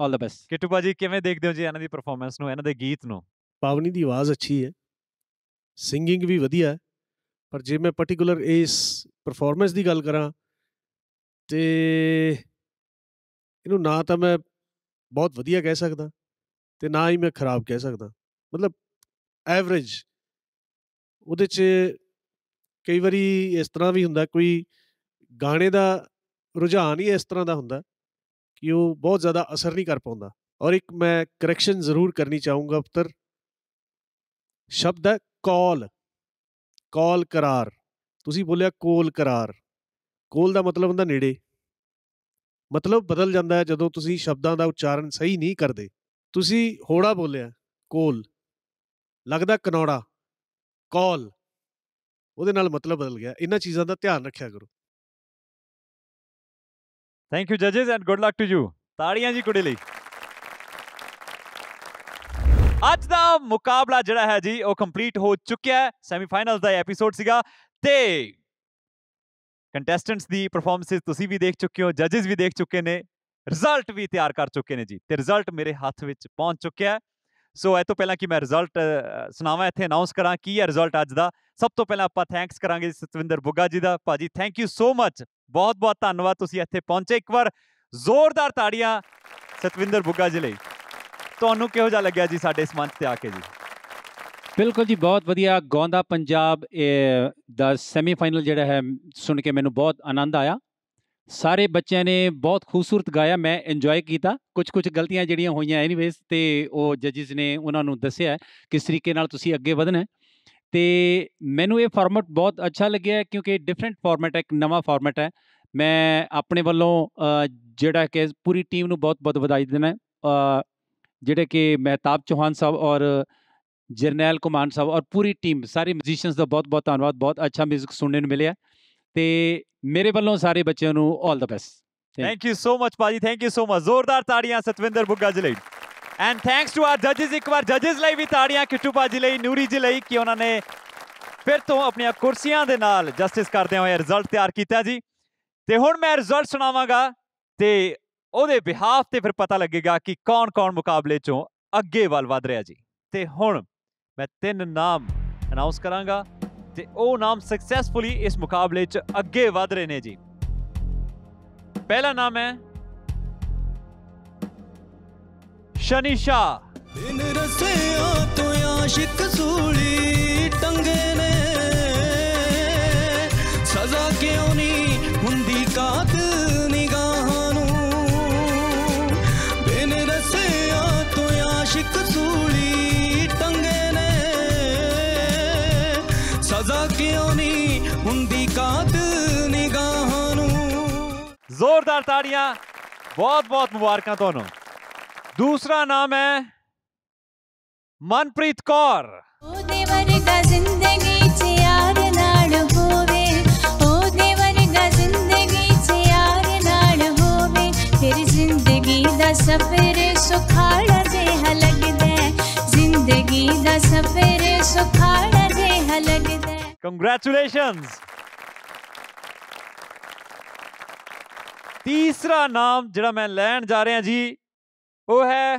ਆਲ ਦਾ ਬੈਸਟ ਕਿਟੂ ਭਾਜੀ ਕਿਵੇਂ ਦੇਖਦੇ ਹੋ ਜੀ ਇਹਨਾਂ ਦੀ ਪਰਫਾਰਮੈਂਸ ਨੂੰ ਇਹਨਾਂ ਦੇ ਗੀਤ ਨੂੰ? ਪਾਵਨੀ ਦੀ ਆਵਾਜ਼ ਅੱਛੀ ਹੈ। ਸਿੰਗਿੰਗ ਵੀ ਵਧੀਆ ਹੈ। ਪਰ ਜੇ ਮੈਂ ਪਾਰਟਿਕੂਲਰ ਇਸ ਪਰਫਾਰਮੈਂਸ ਦੀ ਗੱਲ ਕਰਾਂ ਤੇ ਇਹਨੂੰ ਨਾ ਤਾਂ ਮੈਂ ਬਹੁਤ ਵਧੀਆ ਕਹਿ ਸਕਦਾ ਤੇ ਨਾ ਹੀ ਮੈਂ ਖਰਾਬ ਕਹਿ ਸਕਦਾ। ਮਤਲਬ ਐਵਰੇਜ ਉਹਦੇ 'ਚ ਕਈ ਵਾਰੀ ਇਸ ਤਰ੍ਹਾਂ ਵੀ ਹੁੰਦਾ ਕੋਈ ਗਾਣੇ ਦਾ ਰੁਝਾਨ ਹੀ ਇਸ ਤਰ੍ਹਾਂ ਦਾ ਹੁੰਦਾ ਕਿ ਉਹ ਬਹੁਤ ਜ਼ਿਆਦਾ ਅਸਰ ਨਹੀਂ ਕਰ ਪਾਉਂਦਾ। ਔਰ ਇੱਕ ਮੈਂ ਕਰੈਕਸ਼ਨ ਜ਼ਰੂਰ ਕਰਨੀ ਚਾਹੂੰਗਾ ਪੁੱਤਰ। ਸ਼ਬਦ ਹੈ ਕਾਲ ਕਾਲ ਕਰਾਰ। ਤੁਸੀਂ ਬੋਲਿਆ ਕੋਲ ਕਰਾਰ। ਕੋਲ ਦਾ ਮਤਲਬ ਹੁੰਦਾ ਨੇੜੇ। ਮਤਲਬ ਬਦਲ ਜਾਂਦਾ ਹੈ ਜਦੋਂ ਤੁਸੀਂ ਸ਼ਬਦਾਂ ਦਾ ਉਚਾਰਨ ਸਹੀ ਨਹੀਂ ਕਰਦੇ। ਤੁਸੀਂ ਹੋੜਾ ਬੋਲਿਆ, ਕੋਲ। ਲੱਗਦਾ ਕਨੌੜਾ, ਕਾਲ। ਉਹਦੇ ਨਾਲ ਮਤਲਬ ਬਦਲ ਗਿਆ। ਇਹਨਾਂ ਚੀਜ਼ਾਂ ਦਾ ਧਿਆਨ ਰੱਖਿਆ ਕਰੋ। Thank you ਜੱਜਸ and good luck to you ਤਾੜੀਆਂ ਜੀ ਕੁੜੀ ਲਈ। ਅੱਜ ਦਾ ਮੁਕਾਬਲਾ ਜਿਹੜਾ ਹੈ ਜੀ, ਉਹ ਕੰਪਲੀਟ ਹੋ ਚੁੱਕਿਆ ਹੈ। ਸੈਮੀਫਾਈਨਲਸ ਦਾ ਐਪੀਸੋਡ ਸੀਗਾ। ਤੇ ਕੰਟੈਸਟੈਂਟਸ ਦੀ ਪਰਫਾਰਮੈਂਸਸ ਤੁਸੀਂ ਵੀ ਦੇਖ ਚੁੱਕੇ ਹੋ ਜੱਜਸ ਵੀ ਦੇਖ ਚੁੱਕੇ ਨੇ ਰਿਜ਼ਲਟ ਵੀ ਤਿਆਰ ਕਰ ਚੁੱਕੇ ਨੇ ਜੀ ਤੇ ਰਿਜ਼ਲਟ ਮੇਰੇ ਹੱਥ ਵਿੱਚ ਪਹੁੰਚ ਚੁੱਕਿਆ ਹੈ। ਸੋ ਇਹ ਤੋਂ ਪਹਿਲਾਂ ਕਿ ਮੈਂ ਰਿਜ਼ਲਟ ਸੁਣਾਵਾਂ, ਇੱਥੇ ਅਨਾਉਂਸ ਕਰਾਂ ਕੀ ਹੈ ਰਿਜ਼ਲਟ ਅੱਜ ਦਾ। ਸਭ ਤੋਂ ਪਹਿਲਾਂ ਆਪਾਂ ਥੈਂਕਸ ਕਰਾਂਗੇ ਸਤਵਿੰਦਰ ਬੁੱਗਾ ਜੀ ਦਾ। ਭਾਜੀ ਥੈਂਕ ਯੂ ਸੋ ਮੱਚ ਬਹੁਤ ਬਹੁਤ ਧੰਨਵਾਦ ਤੁਸੀਂ ਇੱਥੇ ਪਹੁੰਚੇ ਇੱਕ ਵਾਰ। ਜ਼ੋਰਦਾਰ ਤਾੜੀਆਂ ਸਤਵਿੰਦਰ ਬੁੱਗਾ ਜੀ ਲਈ। ਤੁਹਾਨੂੰ ਕਿਹੋ ਜਿਹਾ ਲੱਗਿਆ ਜੀ ਸਾਡੇ ਇਸ ਮੰਚ ਤੇ ਆ ਕੇ ਜੀ? ਬਿਲਕੁਲ ਜੀ, ਬਹੁਤ ਵਧੀਆ। ਗਾਉਂਦਾ ਪੰਜਾਬ, ਇਹ, ਦਾ ਸੈਮੀਫਾਈਨਲ ਜਿਹੜਾ ਹੈ, ਸੁਣ ਕੇ ਮੈਨੂੰ ਬਹੁਤ ਆਨੰਦ ਆਇਆ। ਸਾਰੇ ਬੱਚਿਆਂ ਨੇ ਬਹੁਤ ਖੂਬਸੂਰਤ ਗਾਇਆ, ਮੈਂ ਇੰਜੋਏ ਕੀਤਾ। ਕੁਝ ਕੁਝ ਗਲਤੀਆਂ ਜਿਹੜੀਆਂ ਹੋਈਆਂ ਐਨੀਵੇਜ਼ ਤੇ ਉਹ ਜੱਜਿਸ ਨੇ ਉਹਨਾਂ ਨੂੰ ਦੱਸਿਆ ਕਿਸ ਤਰੀਕੇ ਨਾਲ ਤੁਸੀਂ ਅੱਗੇ ਵਧਣਾ ਹੈ। ਤੇ ਮੈਨੂੰ ਇਹ ਫਾਰਮੈਟ ਬਹੁਤ ਅੱਛਾ ਲੱਗਿਆ ਕਿਉਂਕਿ ਡਿਫਰੈਂਟ ਫਾਰਮੈਟ ਹੈ, ਇੱਕ ਨਵਾਂ ਫਾਰਮੈਟ ਹੈ। ਮੈਂ ਆਪਣੇ ਵੱਲੋਂ ਜਿਹੜਾ ਕਿ ਪੂਰੀ ਟੀਮ ਨੂੰ ਬਹੁਤ ਬਹੁਤ ਵਧਾਈ ਦੇਣਾ ਜਿਹੜੇ ਕਿ ਮਹਿਤਾਬ ਚੌਹਾਨ ਸਾਹਿਬ ਔਰ ਜਰਨੈਲ ਕੁਮਾਨ ਸਾਹਿਬ ਔਰ ਪੂਰੀ ਟੀਮ, ਸਾਰੇ ਮਿਊਜ਼ੀਸ਼ੀਅਨਸ ਦਾ ਬਹੁਤ-ਬਹੁਤ ਧੰਨਵਾਦ, ਬਹੁਤ ਅੱਛਾ ਮਿਊਜ਼ਿਕ ਸੁਣਨ ਨੂੰ ਮਿਲਿਆ ਤੇ ਮੇਰੇ ਵੱਲੋਂ ਸਾਰੇ ਬੱਚਿਆਂ ਨੂੰ all the best thank you so much ਪਾਜੀ ਥੈਂਕ ਯੂ ਸੋ ਮਚ ਜ਼ੋਰਦਾਰ ਤਾੜੀਆਂ ਸਤਵਿੰਦਰ ਬੁੱਗਾ ਜੀ ਲਈ। ਐਂਡ ਥੈਂਕਸ ਟੂ ਆਰ ਜੱਜਸ ਇੱਕ ਵਾਰ ਜੱਜਸ ਲਈ ਵੀ ਤਾੜੀਆਂ, ਕਿੱਟੂ ਪਾਜੀ ਲਈ, ਨੂਰੀ ਜੀ ਲਈ ਕਿ ਉਹਨਾਂ ਨੇ ਫਿਰ ਤੋਂ ਆਪਣੀਆਂ ਕੁਰਸੀਆਂ ਦੇ ਨਾਲ ਜਸਟਿਸ ਕਰਦੇ ਹੋਏ ਰਿਜ਼ਲਟ ਤਿਆਰ ਕੀਤਾ ਜੀ। ਤੇ ਹੁਣ ਮੈਂ ਰਿਜ਼ਲਟ ਸੁਣਾਵਾਂਗਾ ਤੇ ਉਹਦੇ ਬਿਹਾਫ ਤੇ ਫਿਰ ਪਤਾ ਲੱਗੇਗਾ ਕਿ ਕੌਣ-ਕੌਣ ਮੁਕਾਬਲੇ ਚੋਂ ਅੱਗੇ ਵੱਲ ਵਧ ਰਿਹਾ ਜੀ। ਤੇ ਹੁਣ ਮੈਂ ਤਿੰਨ ਨਾਮ ਅਨਾਉਂਸ ਕਰਾਂਗਾ ਤੇ ਉਹ ਨਾਮ ਸਕਸੈਸਫੁਲੀ ਇਸ ਮੁਕਾਬਲੇ 'ਚ ਅੱਗੇ ਵਧ ਰਹੇ ਨੇ ਜੀ। ਪਹਿਲਾ ਨਾਮ ਹੈ ਸ਼ਨੀ ਸ਼ਾਹ। ਬਿਨ ਰਸਿਆਂ ਤੋਂ ਆਸ਼ਿਕ ਸੂਲੀ ਟੰਗੇ ਨੇ। ਜ਼ੋਰਦਾਰ ਤਾੜੀਆਂ ਬਹੁਤ ਬਹੁਤ ਮੁਬਾਰਕਾਂ ਤੁਹਾਨੂੰ ਦੂਸਰਾ ਨਾਮ ਹੈ ਮਨਪ੍ਰੀਤ ਕੌਰ ਉਹਦੇ ਵਰਗਾ ਜ਼ਿੰਦਗੀ 'ਚ ਯਾਰ ਨਾਲ ਹੋਵੇ ਉਹਦੇ ਵਰਗਾ ਜ਼ਿੰਦਗੀ 'ਚ ਯਾਰ ਨਾਲ ਹੋਵੇ ਫਿਰ ਜ਼ਿੰਦਗੀ ਦਾ ਸਫ਼ਰ ਸੁਖਾਲਾ ਜਿਹਾ ਲੱਗਦਾ ਹੈ। ਜ਼ਿੰਦਗੀ ਦਾ ਸਫ਼ਰ ਸੁਖਾਲਾ ਜਿਹਾ ਲੱਗਦਾ ਹੈ। ਕੰਗ੍ਰੈਚੁਲੇਸ਼ਨਸ ਤੀਸਰਾ ਨਾਮ ਜਿਹੜਾ ਮੈਂ ਲੈਣ ਜਾ ਰਿਹਾ ਜੀ, ਉਹ ਹੈ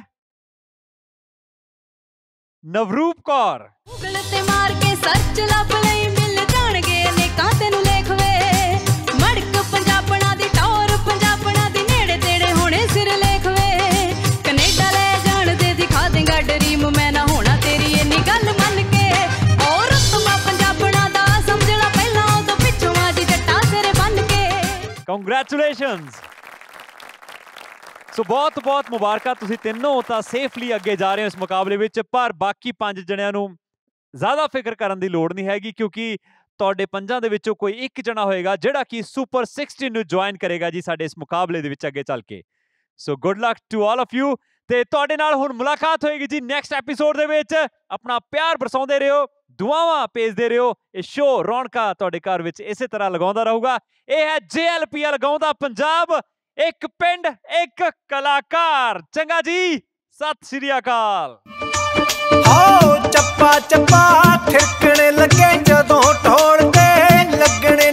ਨਵਰੂਪ ਕੌਰ। ਗੂਗਲ ਤੇ ਮਾਰ ਕੇ ਸਰਚ ਲੱਭ ਕੰਗ੍ਰੈਚੁਲੇਸ਼ਨਸ ਸੋ ਬਹੁਤ ਬਹੁਤ ਮੁਬਾਰਕਾਂ ਤੁਸੀਂ ਤਿੰਨੋਂ ਤਾਂ ਸੇਫਲੀ ਅੱਗੇ ਜਾ ਰਹੇ ਹੋ ਇਸ ਮੁਕਾਬਲੇ ਵਿੱਚ, ਪਰ ਬਾਕੀ ਪੰਜ ਜਣਿਆਂ ਨੂੰ ਜ਼ਿਆਦਾ ਫਿਕਰ ਕਰਨ ਦੀ ਲੋੜ ਨਹੀਂ ਹੈਗੀ, ਕਿਉਂਕਿ ਤੁਹਾਡੇ ਪੰਜਾਂ ਦੇ ਵਿੱਚੋਂ ਕੋਈ ਇੱਕ ਜਣਾ ਹੋਏਗਾ ਜਿਹੜਾ ਕਿ ਸੁਪਰ 16 ਨੂੰ ਜੁਆਇਨ ਕਰੇਗਾ ਜੀ ਸਾਡੇ ਇਸ ਮੁਕਾਬਲੇ ਦੇ ਵਿੱਚ ਅੱਗੇ ਚੱਲ ਕੇ। So good luck to all of you ਤੇ ਤੁਹਾਡੇ ਨਾਲ ਹੁਣ ਮੁਲਾਕਾਤ ਹੋਏਗੀ ਜੀ ਨੈਕਸਟ ਐਪੀਸੋਡ ਦੇ ਵਿੱਚ। ਆਪਣਾ ਪਿਆਰ ਬਰਸਾਉਂਦੇ ਰਹੋ, ਦੁਆਵਾਂ ਭੇਜਦੇ ਰਹੋ, ਇਹ ਸ਼ੋ ਰੌਣਕਾ ਤੁਹਾਡੇ ਘਰ ਵਿੱਚ ਇਸੇ ਤਰ੍ਹਾਂ ਲਗਾਉਂਦਾ ਰਹੂਗਾ। ਇਹ ਹੈ ਜੇਐਲਪੀਐਲ ਗਾਉਂਦਾ ਪੰਜਾਬ, ਇੱਕ ਪਿੰਡ, ਇੱਕ ਕਲਾਕਾਰ। ਚੰਗਾ ਜੀ, ਸਤਿ ਸ੍ਰੀ ਅਕਾਲ। ਆਓ ਚੱਪਾ ਚੱਪਾ ਠਿਰਕਣੇ ਲੱਗੇ ਜਦੋਂ ਢੋਲ ਤੇ ਲੱਗਣੇ